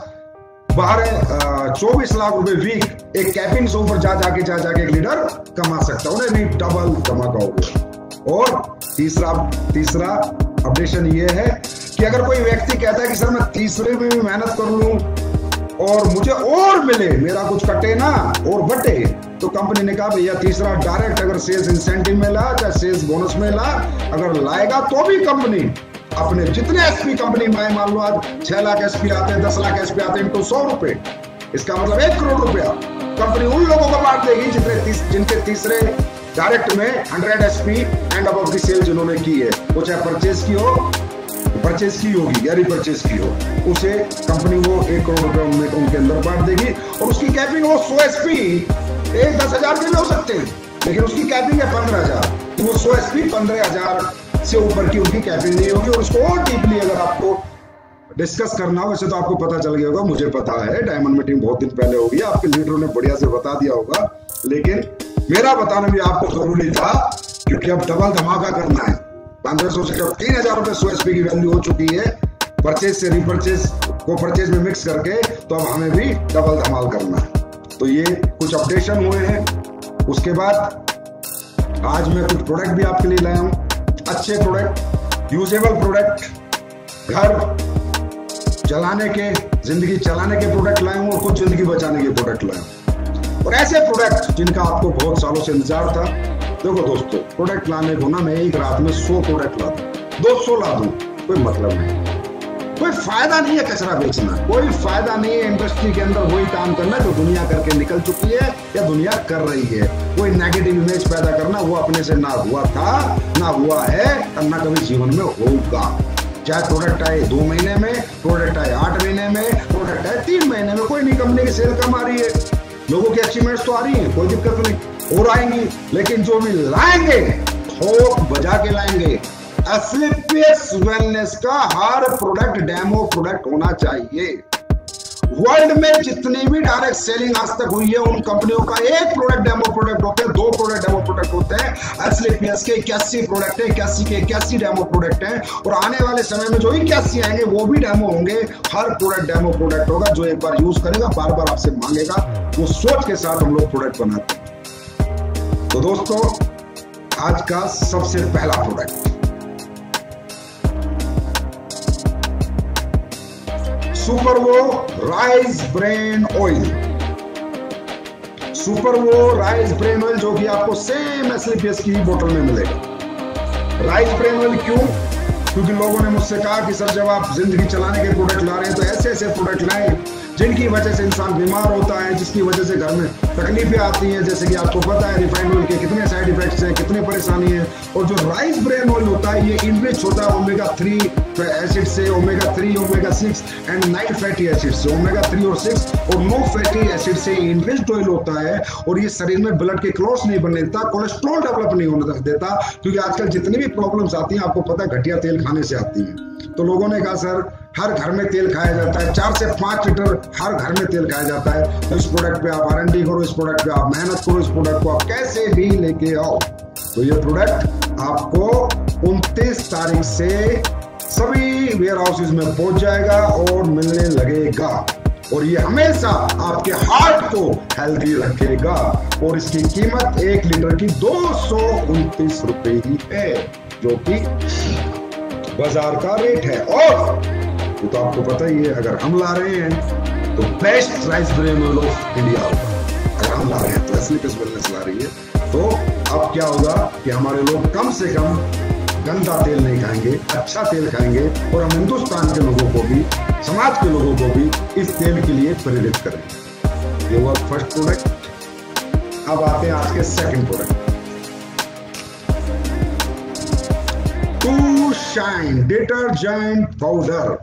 बारह चौबीस लाख रुपए वीक एक कैपिंग से ऊपर जा, जाके जा, जाके एक लीडर कमा सकता है। उन्हें भी डबल धमाका हो गया। और तीसरा तीसरा अपडेशन ये है कि अगर कोई व्यक्ति कहता है कि, सर, मैं तीसरे में भी मेहनत कर लूँ और मुझे और मिले मेरा कुछ कटे ना और बटे। तो कंपनी ने कहा भैया तीसरा डायरेक्ट अगर सेल्स इंसेंटिव में ला चाहे सेल्स बोनस में ला अगर लाएगा तो भी कंपनी अपने जितने एसपी कंपनी में मान लो आज छह लाख एसपी आते हैं दस लाख एसपी आते हैं इनको सौ रुपए। इसका मतलब एक करोड़ रुपया। कंपनी उन लोगों को बांट देगी जितने तीस, जिनके तीसरे डायरेक्ट में हंड्रेड एसपी एंड अब की सेल जिन्होंने की है। वो चाहे परचेज की हो परचेज की होगी या रिपर्चेज की हो, उसे कंपनी वो एक करोड़ रुपए उनमें उनके अंदर बांट देगी और उसकी कैपिंग वो सौ एस पी एक दस हज़ार भी हो सकते हैं, लेकिन उसकी कैपिंग है पंद्रह हज़ार। तो वो सौ एस पी पंद्रह हज़ार से ऊपर की उनकी कैपिंग नहीं होगी और उसको और डीपली अगर आपको डिस्कस करना वैसे तो आपको पता चल गया होगा, मुझे पता है डायमंड मीटिंग बहुत दिन पहले होगी, आपके लीडरों ने बढ़िया से बता दिया होगा, लेकिन मेरा बताना भी आपको ज़रूरी था, क्योंकि अब डबल धमाका करना है। पंद्रह सौ से जब तीन हज़ार रुपए सो एसपी की वैल्यू हो चुकी है। परचेज से रिपर्चेज को परचेज में मिक्स करके तो अब हमें भी डबल धमाल करना है। तो ये कुछ अपडेशन हुए हैं। उसके बाद आज मैं कुछ प्रोडक्ट भी आपके लिए लाया हूँ। अच्छे प्रोडक्ट यूजेबल प्रोडक्ट घर चलाने के, ज़िंदगी चलाने के प्रोडक्ट लाए हूँ और कुछ ज़िंदगी बचाने के प्रोडक्ट लाए हूँ। और ऐसे प्रोडक्ट जिनका आपको बहुत सालों से इंतज़ार था देखो दोस्तों प्रोडक्ट लाने को ना मैं एक रात में सौ प्रोडक्ट ला दू दो सौ ला दू, कोई मतलब नहीं। कोई फ़ायदा नहीं है कचरा बेचना। कोई फ़ायदा नहीं है इंडस्ट्री के अंदर वही काम करना जो दुनिया करके निकल चुकी है या दुनिया कर रही है। कोई नेगेटिव इमेज पैदा करना, वो अपने से ना हुआ था, ना हुआ है और ना कभी जीवन में होगा। चाहे प्रोडक्ट आए दो महीने में प्रोडक्ट आए आठ महीने में प्रोडक्ट आए तीन महीने में, कोई नहीं कंपनी की सेल कम आ रही है। लोगों की अचीवमेंट्स तो आ रही है, कोई दिक्कत नहीं। और आएँगी लेकिन जो भी लाएँगे ठोक बजा के लाएँगे। एस्लिपियस वेलनेस का हर प्रोडक्ट डेमो प्रोडक्ट होना चाहिए। वर्ल्ड में जितनी भी डायरेक्ट सेलिंग आज तक हुई है, उन कंपनियों का एक प्रोडक्ट डेमो प्रोडक्ट होते हैं, दो प्रोडक्ट डेमो प्रोडक्ट होते हैं। एस्लिपियस के इक्यासी प्रोडक्ट है, इक्यासी के इक्यासी डेमो प्रोडक्ट हैं, और आने वाले समय में जो इक्यासी आएँगे, वो भी डेमो होंगे। हर प्रोडक्ट डेमो प्रोडक्ट होगा, जो एक बार यूज़ करेगा, बार बार आपसे मांगेगा, वो सोच के साथ हम लोग प्रोडक्ट बनाते हैं। तो दोस्तों, आज का सबसे पहला प्रोडक्ट सुपर वो राइस ब्रेन ऑयल सुपर वो राइस ब्रेन ऑयल जो कि आपको सेम एसलीपीएस की बोतल में मिलेगा। राइस ब्रेन ऑयल क्यों? क्योंकि लोगों ने मुझसे कहा कि, सर, जब आप ज़िंदगी चलाने के प्रोडक्ट ला रहे हैं तो ऐसे ऐसे प्रोडक्ट लाएँ जिनकी वजह से इंसान बीमार होता है, जिसकी वजह से घर में तकलीफें आती हैं, जैसे कि आपको पता है रिफाइंड ऑयल के कितने साइड इफेक्ट्स हैं, कितने परेशानी है, और जो राइस ब्रेन ऑयल होता है, ये इनरिच होता है ओमेगा थ्री एसिड से omega three omega six and nine fatty acid से ओमेगा थ्री और सिक्स और नो फैटी एसिड से इनरिच्ड ऑयल होता है, और ये शरीर में ब्लड के क्लॉट्स नहीं बनने देता कोलेस्ट्रॉल डेवलप नहीं होने देता, क्योंकि आजकल जितनी भी प्रॉब्लम्स आती हैं, आपको पता है घटिया तेल खाने से आती हैं। तो लोगों ने कहा, सर हर घर में तेल खाया जाता है। चार से पाँच लीटर हर घर में तेल खाया जाता है। तो इस प्रोडक्ट पे आप आर करो, इस प्रोडक्ट पे आप मेहनत करो, इस प्रोडक्ट को आप कैसे भी लेके आओ। तो ये प्रोडक्ट आपको उनतीस तारीख से सभी वेयर हाउसेज में पहुँच जाएगा और मिलने लगेगा। और ये हमेशा आपके हार्ट को हेल्दी रखेगा। और इसकी कीमत एक लीटर की दो सौ उनतीस रुपए ही है, जो कि बाज़ार का रेट है। और वो तो आपको पता ही है, अगर हम ला रहे हैं तो best rice bran of India होगा। अगर हम ला रहे हैं तो असली वेलनेस ला रही है। तो अब क्या होगा कि हमारे लोग कम से कम गंदा तेल नहीं खाएँगे अच्छा तेल खाएँगे, और हम हिंदुस्तान के लोगों को भी, समाज के लोगों को भी इस तेल के लिए प्रेरित करेंगे ये हुआ फ़र्स्ट प्रोडक्ट अब आते हैं आज के second product two shine detergent powder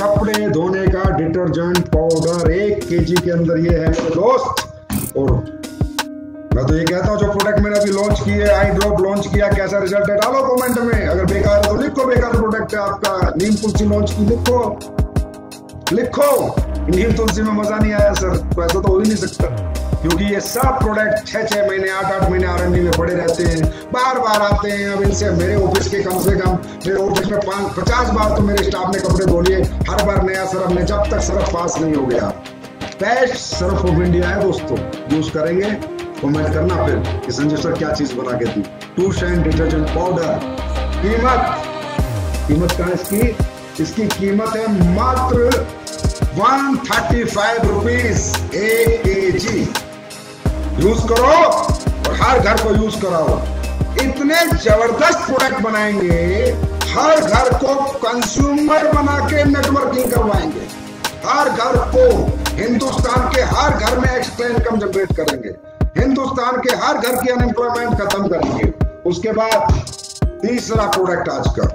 कपड़े धोने का डिटर्जेंट पाउडर एक के जी के अंदर ये है मेरे दोस्त। और मैं तो ये कहता हूँ, जो प्रोडक्ट मैंने अभी लॉन्च किए आई ड्रॉप लॉन्च किया, कैसा रिज़ल्ट है, डालो कमेंट में। अगर बेकार है तो लिखो, बेकार प्रोडक्ट है आपका। नीम तुलसी लॉन्च की, लिखो। लिखो। नीम तुलसी में मज़ा नहीं आया, सर। तो ऐसा तो हो ही नहीं सकता। क्योंकि ये सब प्रोडक्ट छह छह महीने आठ आठ महीने आर में पड़े रहते हैं। बार बार आते हैं। अब इनसे मेरे ऑफ़िस के कम से कम, मेरे ऑफ़िस में पाँच, पचास बार तो मेरे स्टाफ ने कपड़े धो लिए हर बार नया सरफ ने जब तक सरफ पास नहीं हो गया। बेस्ट सरफ ऑफ़ इंडिया है दोस्तों। यूज़ करेंगे कमेंट करना फिर कि संजय सर क्या चीज़ बना के दी। टू शाइन डिटर्जेंट पाउडर कीमत। कीमत कहा इसकी? इसकी कीमत है मात्र वन थर्टी फाइव रुपीज़ एक के जी यूज़ करो और हर घर को यूज़ कराओ। इतने ज़बरदस्त प्रोडक्ट बनाएँगे, हर घर को कंज्यूमर बना के नेटवर्किंग करवाएँगे। हर घर को हिंदुस्तान के हर घर में एक्स्ट्रा इनकम जनरेट करेंगे। हिंदुस्तान के हर घर की अनएम्प्लॉयमेंट खत्म करेंगे। उसके बाद तीसरा प्रोडक्ट आज का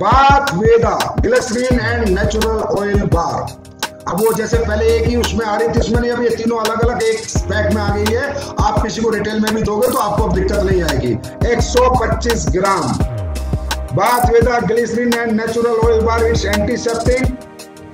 बात Veda glycerine and natural oil bar अब वो जैसे पहले एक ही उसमें आ रही थी, उसमें नहीं, अब ये तीनों अलग अलग एक पैक में आ गई है। आप किसी को रिटेल में भी दोगे तो आपको अब दिक्कत नहीं आएगी। 125 ग्राम। बात Veda glycerine and natural oil bar it's antiseptic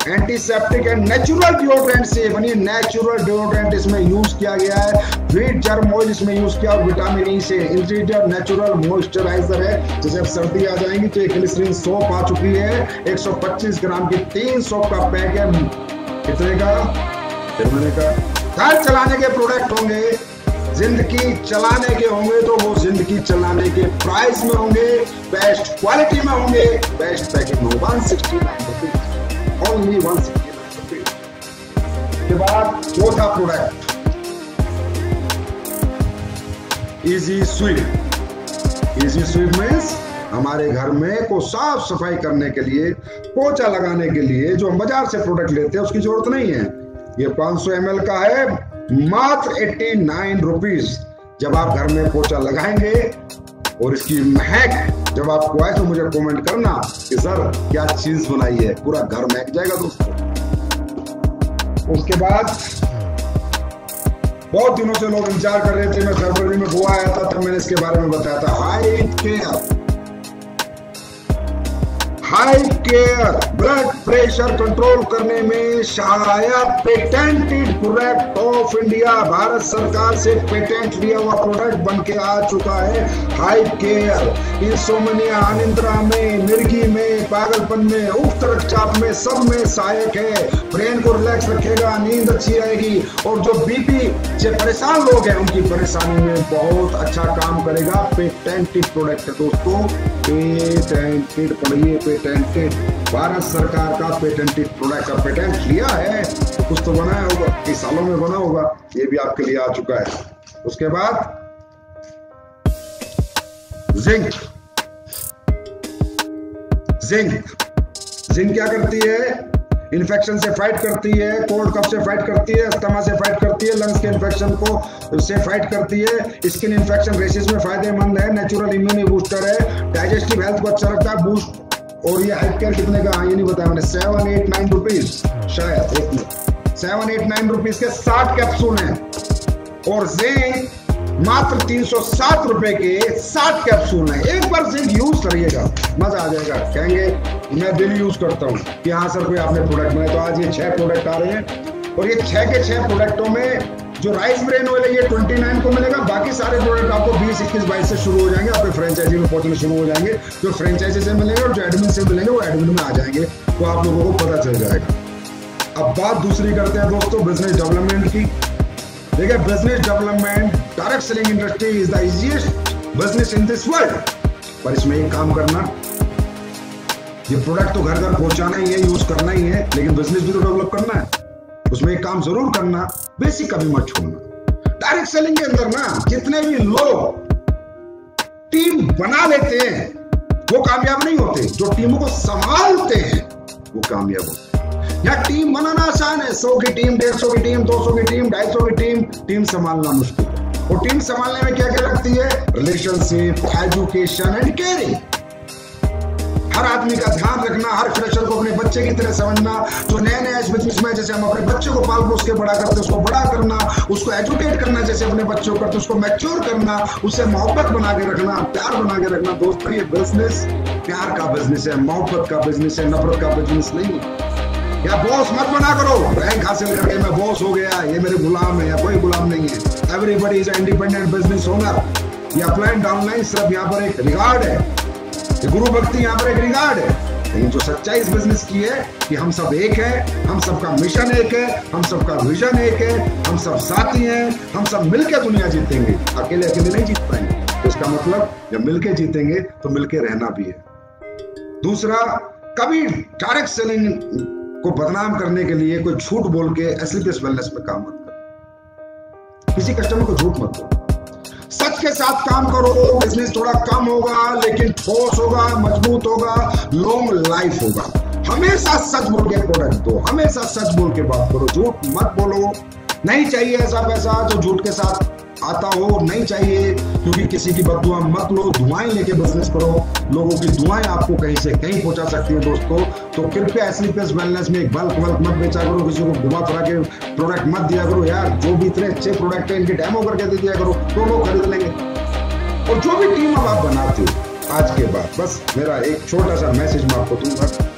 antiseptic and natural deodorant से बनी नेचुरल डिओड्रेंट इसमें यूज़ किया गया है। वीट जर्म ऑयल इसमें यूज़ किया, और विटामिन ई से इंग्रेडिएंट नेचुरल मॉइस्चराइजर है, जैसे अब सर्दी आ जाएँगी तो एक ग्लिसरीन सोप आ चुकी है। 125 ग्राम की तीन सोप का पैक है। कितने का? फिर मैंने कहा घर चलाने के प्रोडक्ट होंगे, ज़िंदगी चलाने के होंगे तो वो ज़िंदगी चलाने के प्राइस में होंगे बेस्ट क्वालिटी में होंगे बेस्ट पैकेज में one sixty rupees only one sixty के बाद चौथा product easy sweep easy sweep means हमारे घर में को साफ़ सफ़ाई करने के लिए पोचा लगाने के लिए जो हम बाज़ार से प्रोडक्ट लेते हैं, उसकी ज़रूरत नहीं है। ये 500 सौ का है, मात्र एट्टी नाइन रुपीज़ जब आप घर में पोचा लगाएँगे, और इसकी महक जब आपको आए तो मुझे कमेंट करना कि, सर, क्या चीज़ बनाई है? पूरा घर महक जाएगा दोस्तों। उसके बाद, बहुत दिनों से लोग इंतज़ार कर रहे थे, मैं फरवरी में गोवा आया था, तब मैंने इसके बारे में बताया था। High care high care blood pressure control करने में सहायक patented product of India Bharat सरकार से पेटेंट लिया हुआ प्रोडक्ट बन के आ चुका है हाई केयर इंसोमनिया अनिंद्रा में मिर्गी में, पागलपन में, उक्त रक्तचाप में सब में सहायक है। ब्रेन को रिलैक्स रखेगा, नींद अच्छी आएगी और जो बीपी से परेशान लोग हैं, उनकी परेशानी में बहुत अच्छा काम करेगा पेटेंटेड प्रोडक्ट दोस्तों पेटेंटेड पढ़िए पेटेंटेड भारत सरकार का पेटेंटेड प्रोडक्ट का पेटेंट लिया है तो कुछ तो बनाया होगा कई सालों में बना होगा, ये भी आपके लिए आ चुका है। उसके बाद, जिंक। जिंक। जिंक क्या करती है? इन्फेक्शन से फाइट करती है कोल्ड कफ से फाइट करती है अस्थमा से फाइट करती है लंग्स के इन्फेक्शन को से फाइट करती है। स्किन इन्फेक्शन रेसिस में फ़ायदेमंद है नेचुरल इम्यूनिटी बूस्टर है डाइजेस्टिव हेल्थ को अच्छा रखता है बूस्ट और ये हेल्थ केयर कितने का? ये नहीं बताया मैंने। सेवन एट नाइन रुपीज़ शायद एक minute seven eight nine rupees के साठ कैप्सूल हैं। और जिंक मात्र तीन सौ सात रुपए के साठ कैप्सूल हैं। एक बार जिंक यूज़ करिएगा। मज़ा आ जाएगा। कहेंगे, मैं डेली यूज़ करता हूँ। कि हाँ सर, कोई आपने प्रोडक्ट बनाया? तो आज ये छह प्रोडक्ट आ रहे हैं। और ये छह के छह प्रोडक्टों में जो राइस ब्रेन ऑयल है, ये 29 को मिलेगा। बाकी सारे प्रोडक्ट आपको 20 21 22 से शुरू हो जाएँगे। आपके फ्रेंचाइजी में पहुँचने शुरू हो जाएँगे। जो फ्रेंचाइजी से मिलेंगे और जो एडमिन से मिलेंगे, वो एडमिन में आ जाएँगे। तो आप लोगों को पता चल जाएगा। अब बात दूसरी करते हैं दोस्तों बिज़नेस डेवलपमेंट की। देखिए business development direct selling industry is the easiest business in this world पर इसमें एक काम करना। ये प्रोडक्ट तो घर घर पहुंचाना ही है यूज़ करना ही है, लेकिन बिज़नेस भी तो डेवलप करना है। उसमें एक काम ज़रूर करना बेसिक कभी मत छोड़ना। डायरेक्ट सेलिंग के अंदर ना, जितने भी लोग टीम बना लेते हैं, वो कामयाब नहीं होते। जो टीमों को संभालते हैं, वो कामयाब होते या टीम बनाना आसान है। सौ की टीम डेढ़ सौ की टीम दो सौ की टीम ढाई सौ की टीम टीम संभालना मुश्किल है। और टीम संभालने में क्या क्या लगती है? रिलेशनशिप एजुकेशन एंड केयरिंग हर आदमी का ध्यान रखना, हर फ्रेशर को अपने बच्चे की तरह समझना, जो नए नए में जैसे हम अपने बच्चे को पाल पोस के बड़ा करते उसको बड़ा करना, उसको एजुकेट करना जैसे अपने बच्चों को करते उसको मैच्योर करना, उससे मोहब्बत बना के रखना, प्यार बना के रखना। दोस्तों, ये बिज़नेस प्यार का बिज़नेस है, मोहब्बत का बिज़नेस है, नफरत का बिज़नेस नहीं या बॉस मत बना करो। रैंक हासिल करके मैं बॉस हो गया, ये मेरे गुलाम है या कोई गुलाम नहीं है। Everybody is independent business owner ये अपलाइन डाउनलाइन सिर्फ़ यहाँ पर एक रिगार्ड है। गुरु भक्ति यहाँ पर एक रिगार्ड है। लेकिन जो सच्चाई इस बिज़नेस की है कि हम सब एक है, हम सबका मिशन एक है, हम सबका विजन एक है, हम सब साथी हैं, हम सब मिलकर दुनिया जीतेंगे। अकेले अकेले नहीं जीत पाएँगे। तो इसका मतलब जब मिलके जीतेंगे तो मिलके रहना भी है। दूसरा, कभी डायरेक्ट सेलिंग को बदनाम करने के लिए कोई झूठ बोल के एसलीपीएस वेलनेस में काम मत करो। किसी कस्टमर को झूठ मत दो सच के साथ काम करो बिज़नेस थोड़ा कम होगा, लेकिन ठोस होगा, मज़बूत होगा लॉन्ग लाइफ होगा। हमेशा सच बोल के प्रोडक्ट दो, हमेशा सच बोल के बात करो, झूठ मत बोलो। नहीं चाहिए ऐसा पैसा तो झूठ के साथ आता हो, नहीं चाहिए, क्योंकि किसी की बदुआ मत लो, दुआएँ लेके बिज़नेस करो। लोगों की दुआएँ आपको कहीं से कहीं पहुँचा सकती है दोस्तों। तो कृपया एसलीपीएस वेलनेस में बल्क वल्क मत बेचा करो, किसी को घुमा फिरा के प्रोडक्ट मत दिया करो, यार, जो भी इतने अच्छे प्रोडक्ट है, इनके डेमो करके दे दिया करो तो लोग खरीद लेंगे। और जो भी टीम अब आप बनाते हो, आज के बाद, बस मेरा एक छोटा सा मैसेज मैं आपको दूँगा।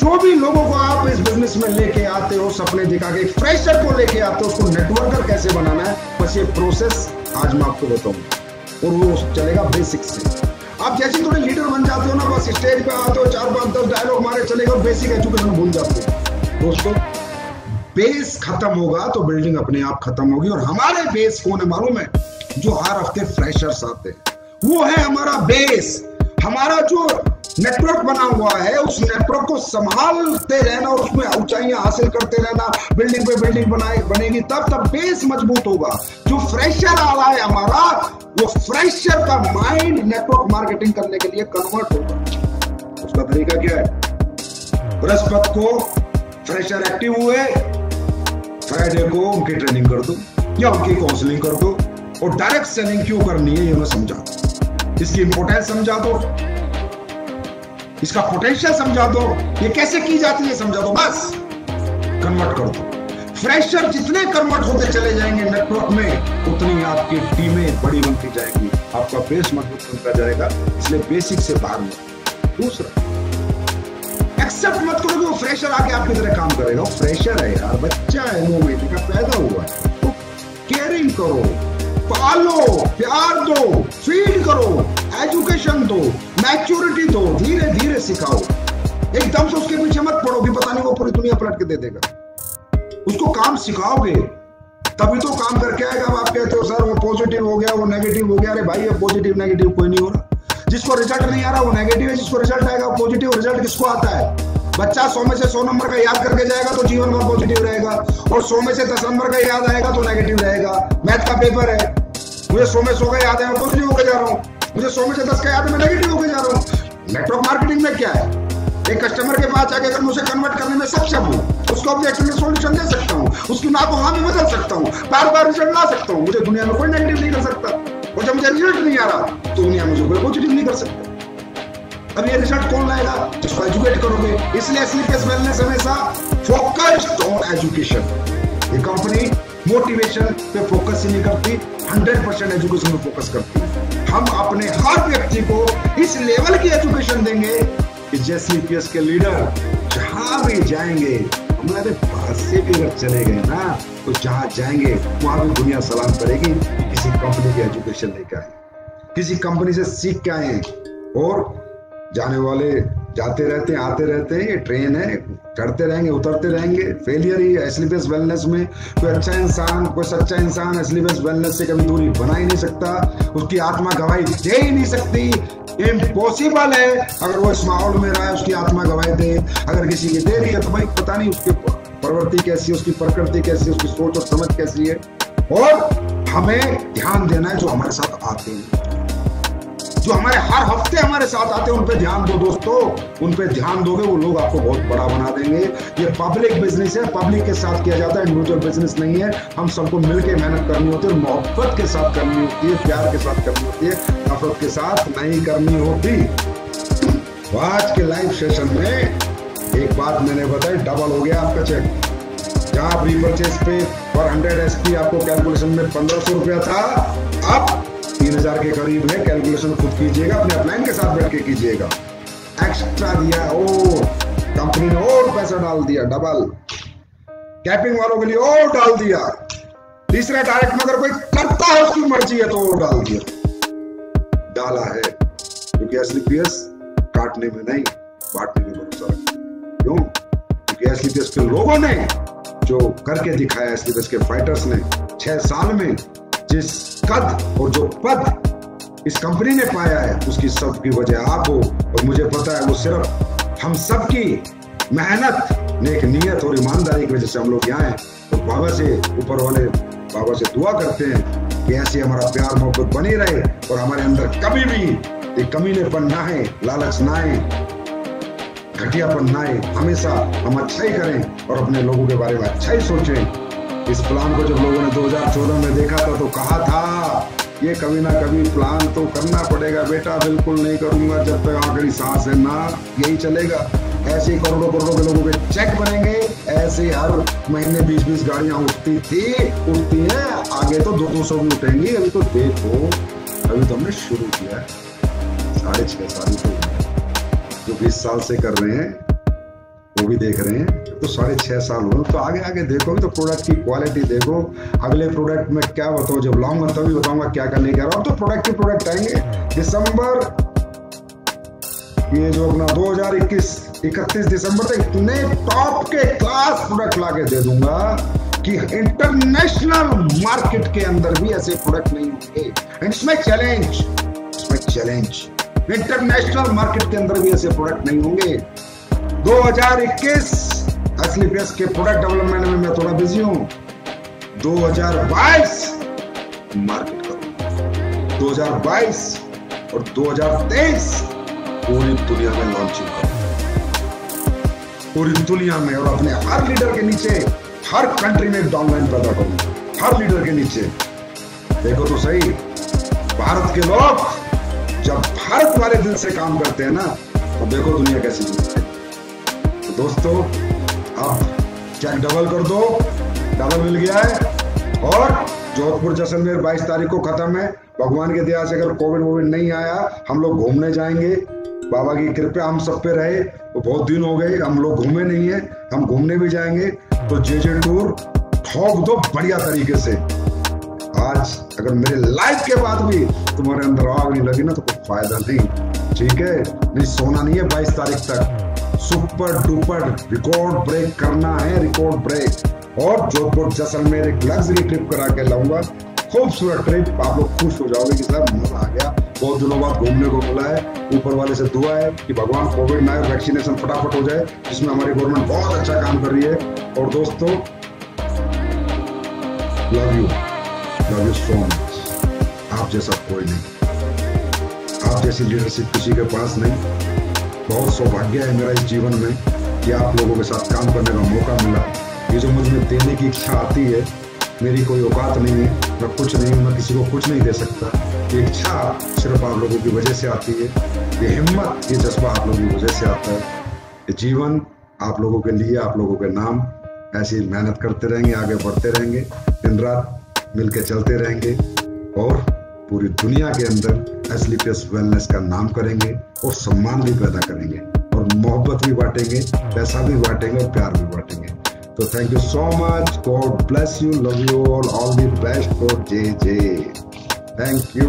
जो भी लोगों को आप इस बिज़नेस में लेके आते हो, सपने दिखा के फ्रेशर को लेके आते हो, उसको नेटवर्कर कैसे बनाना है, बस ये प्रोसेस आज मैं आपको बताऊँगा और वो चलेगा बेसिक से। आप जैसे थोड़े लीडर बन जाते हो ना, बस स्टेज पे आते हो, चार पाँच दस डायलॉग मारे चलेगा बेसिक एजुकेशन भूल जाते हो। दोस्तों बेस खत्म होगा तो बिल्डिंग अपने आप खत्म होगी और हमारे बेस कौन है मालूम है, जो हर हफ़्ते फ्रेशर्स आते हैं। वो है हमारा बेस हमारा जो नेटवर्क बना हुआ है, उस नेटवर्क को संभालते रहना और उसमें ऊंचाइयाँ हासिल करते रहना, बिल्डिंग पे बिल्डिंग बनाए, बनेगी तब तब बेस मज़बूत होगा। जो फ्रेशर आ रहा है हमारा, वो फ्रेशर का माइंड नेटवर्क मार्केटिंग करने के लिए कन्वर्ट होगा। उसका तरीका क्या है? बृहस्पति को फ्रेशर एक्टिव हुए फ्राइडे को उनकी ट्रेनिंग कर दो, या उनकी काउंसलिंग कर दो, और डायरेक्ट सेलिंग क्यों करनी है, ये मैं समझा इसकी इंपोर्टेंस समझा दो। इसका पोटेंशियल समझा दो। ये कैसे की जाती है समझा दो। बस। कन्वर्ट कर। दो फ्रेशर जितने कन्वर्ट होते चले जाएँगे नेटवर्क में, उतनी आपकी टीमें बड़ी बनती जाएँगी। आपका बेस मज़बूत बनता जाएगा, इसलिए बेसिक से बाहर मत दूसरा। एक्सेप्ट मत करो कि वो फ्रेशर आके आपकी तरह काम करेगा। वो फ्रेशर है यार, बच्चा है महीने का पैदा हुआ है। तो केयरिंग करो। पालो, प्यार दो फ़ीड करो एजुकेशन दो मैच्योरिटी दो धीरे धीरे सिखाओ एकदम से उसके पीछे मत पड़ो भी पता नहीं वो पूरी दुनिया पलट के दे देगा। उसको काम सिखाओगे, तभी तो काम करके आएगा। आप कहते हो, सर, वो पॉजिटिव हो गया, वो नेगेटिव हो गया। अरे भाई ये पॉजिटिव नेगेटिव कोई नहीं हो रहा। जिसको रिज़ल्ट नहीं आ रहा, वो नेगेटिव है। जिसको रिज़ल्ट आएगा पॉजिटिव रिज़ल्ट किसको आता है? बच्चा सौ में से सौ नंबर का याद करके जाएगा तो जीवन भर पॉजिटिव रहेगा। और सौ में से दस नंबर का याद आएगा तो नेगेटिव रहेगा। मैथ का पेपर है। मुझे सौ में सौ का याद है मैं पॉजिटिव होकर जा रहा हूँ। मुझे सौ में से दस का याद है, मैं नेगेटिव होकर जा रहा हूँ। नेटवर्क मार्केटिंग में क्या है? एक कस्टमर के पास आके अगर मुझे कन्वर्ट करने में सक्षम हूँ, उसको ऑब्जेक्शन में सोल्यूशन दे सकता हूँ, उसकी ना को हाँ में बदल सकता हूँ बार बार रिज़ल्ट ला सकता हूँ। मुझे दुनिया में कोई नेगेटिव नहीं कर सकता। और जब मुझे रिज़ल्ट नहीं आ रहा। तो दुनिया मुझे कोई पॉजिटिव नहीं कर सकता। अब ये रिज़ल्ट कौन लाएगा? जिसको एजुकेट करोगे। इसलिए स्लीपेस वेलनेस हमेशा फोकस्ड ऑन एजुकेशन ये कंपनी मोटिवेशन पे फोकस ही नहीं करती 100 परसेंट एजुकेशन पे फोकस करती। हम अपने हर व्यक्ति को इस लेवल की एजुकेशन देंगे कि जैसे पीएस के लीडर जहाँ भी जाएँगे, हमारे पास से भी अगर चले गए ना तो जहाँ जाएँगे, वहाँ भी दुनिया सलाम करेगी किसी कंपनी की एजुकेशन लेकर आए, किसी कंपनी से सीख के आए और जाने वाले जाते रहते हैं, आते रहते हैं, ये ट्रेन है, चढ़ते रहेंगे, उतरते रहेंगे। फेलियर ही एसलीबेस वेलनेस में कोई अच्छा इंसान, कोई सच्चा इंसान एसलीबेस वेलनेस से कभी दूरी बना ही नहीं सकता। उसकी आत्मा गवाही दे ही नहीं सकती। इम्पॉसिबल है। अगर वो इस माहौल में रहा है, उसकी आत्मा गवाही दे। अगर किसी की दे रही है तो भाई पता नहीं उसकी प्रवृत्ति कैसी है, उसकी प्रकृति कैसी है, उसकी सोच और समझ कैसी है। और हमें ध्यान देना है जो हमारे साथ आते हैं। जो हमारे हर हफ़्ते हमारे साथ आते हैं, उन पे ध्यान दो दोस्तों। उन पे ध्यान दोगे, वो लोग आपको बहुत बड़ा बना देंगे। ये पब्लिक बिज़नेस है पब्लिक के साथ किया जाता है इंडिविजुअल बिज़नेस नहीं है। हम सबको मिलकर मेहनत करनी होती है, मोहब्बत के साथ करनी होती है, प्यार के साथ करनी होती है, नफरत के साथ नहीं करनी होती। आज के लाइव सेशन में एक बात मैंने बताई डबल हो गया आपका चेक जहाँ रीपर्चेज पे पर हंड्रेड एसपी आपको कैलकुलेशन में पंद्रह सौ रुपया था, अब तीन हज़ार के करीब है। कैलकुलेशन खुद कीजिएगा, अपने अपलाइन के साथ बैठ के कीजिएगा। एक्स्ट्रा दिया, ओ कंपनी ने और पैसा डाल दिया डबल कैपिंग वालों के लिए और डाल दिया। तीसरा डायरेक्ट में अगर कोई करता है उसकी मर्ज़ी है तो और डाल दिया। डाला है। क्योंकि असली पीएस काटने में नहीं, बांटने में भरोसा क्यों? क्योंकि असली पीएस के लोगों ने जो करके दिखाया, असली पीएस के फाइटर्स ने, छह साल में जिस कद और जो पद इस कंपनी ने पाया है, उसकी सबकी वजह आप हो। और मुझे पता है वो सिर्फ़ हम सबकी मेहनत नेक नियत और ईमानदारी की वजह से हम लोग यहाँ हैं। और बाबा से ऊपर वाले बाबा से दुआ करते हैं कि ऐसे हमारा प्यार मोहब्बत बनी रहे और हमारे अंदर कभी भी ये कमीनेपन ना है लालच ना है घटियापन ना है हमेशा हम अच्छा ही करें और अपने लोगों के बारे में अच्छा ही सोचें। इस प्लान को जब लोगों ने 2014 में देखा था तो कहा था, ये कभी ना कभी प्लान तो करना पड़ेगा, बेटा, बिल्कुल नहीं करूँगा जब तक आखिरी सांस है ना, यही चलेगा। ऐसे करोड़ों करोड़ों के लोगों के चेक बनेंगे, ऐसे हर महीने बीस बीस गाड़ियाँ उठती थी, उठती हैं, आगे तो दो दो सौ भी उठेंगी, अभी तो देखो, अभी तो हमने शुरू किया साढ़े छह साल तो जो बीस साल से कर रहे हैं वो भी देख रहे हैं। तो साढ़े छह साल हो तो आगे आगे देखोगे तो प्रोडक्ट की क्वालिटी देखो। अगले प्रोडक्ट में क्या बताओ जब लॉन्ग मंथ भी बताऊँगा क्या क्या लेकर आओ तो प्रोडक्ट के प्रोडक्ट आएँगे। दिसंबर, ये जो अपना 2021 31 दिसंबर तक इतने टॉप के क्लास प्रोडक्ट ला के दे दूँगा कि इंटरनेशनल मार्केट के अंदर भी ऐसे प्रोडक्ट नहीं होंगे। इसमें चैलेंज इसमें चैलेंज इंटरनेशनल मार्केट के अंदर भी ऐसे प्रोडक्ट नहीं होंगे। 2021 असली फेस के प्रोडक्ट डेवलपमेंट में मैं थोड़ा बिज़ी हूँ। 2022 मार्केट करूँ। 2022 और 2023 पूरी दुनिया में लॉन्चिंग करूँ। पूरी दुनिया में और अपने हर लीडर के नीचे, हर कंट्री में एक डाउनलाइन पैदा करूँ। हर लीडर के नीचे। देखो तो सही, भारत के लोग जब भारत वाले दिल से काम करते हैं ना तो देखो दुनिया कैसी है। दोस्तों अब चेक डबल कर दो। डबल मिल गया है। और जोधपुर जैसलमेर 22 तारीख को खत्म है। भगवान के दया से अगर कोविड वोविड नहीं आया, हम लोग घूमने जाएँगे। बाबा की कृपया हम सब पे रहे। तो बहुत दिन हो गए, हम लोग घूमे नहीं है। हम घूमने भी जाएँगे। तो जे जे टूर, ठोक दो बढ़िया तरीके से। आज अगर मेरे लाइफ के बाद भी तुम्हारे अंदर आग नहीं लगी ना तो कोई फ़ायदा नहीं। ठीक है? नहीं, सोना नहीं है बाईस तारीख तक। सुपर डुपर रिकॉर्ड ब्रेक करना है, रिकॉर्ड ब्रेक। और जोधपुर जैसलमेर एक लग्जरी ट्रिप करा के लाऊँगा। खूबसूरत ट्रिप आप लोग खुश हो जाओगे कि सर, मज़ा आ गया। बहुत दिनों बाद घूमने को मिला है। ऊपर वाले से दुआ है कि भगवान कोविड ना वैक्सीनेशन फटाफट हो जाए, जिसमें हमारी गवर्नमेंट बहुत अच्छा काम कर रही है। और दोस्तों love you love you so much आप जैसा कोई नहीं। आप जैसी लीडरशिप किसी के पास नहीं। बहुत सौभाग्य है मेरा इस जीवन में कि आप लोगों के साथ काम करने का मौका मिला। ये जो मुझ देने की इच्छा आती है, मेरी कोई औकात नहीं है मैं कुछ नहीं हूँ मैं किसी को कुछ नहीं दे सकता। ये इच्छा सिर्फ़ आप लोगों की वजह से आती है। ये हिम्मत, ये जज्बा आप लोगों की वजह से आता है। ये जीवन आप लोगों के लिए, आप लोगों के नाम, ऐसी मेहनत करते रहेंगे, आगे बढ़ते रहेंगे, दिन रात मिलके चलते रहेंगे और पूरी दुनिया के अंदर एसलीपीएस वेलनेस का नाम करेंगे और सम्मान भी पैदा करेंगे और मोहब्बत भी बांटेंगे, पैसा भी बांटेंगे और प्यार भी बांटेंगे। तो thank you so much God bless you love you all all the best for J J thank you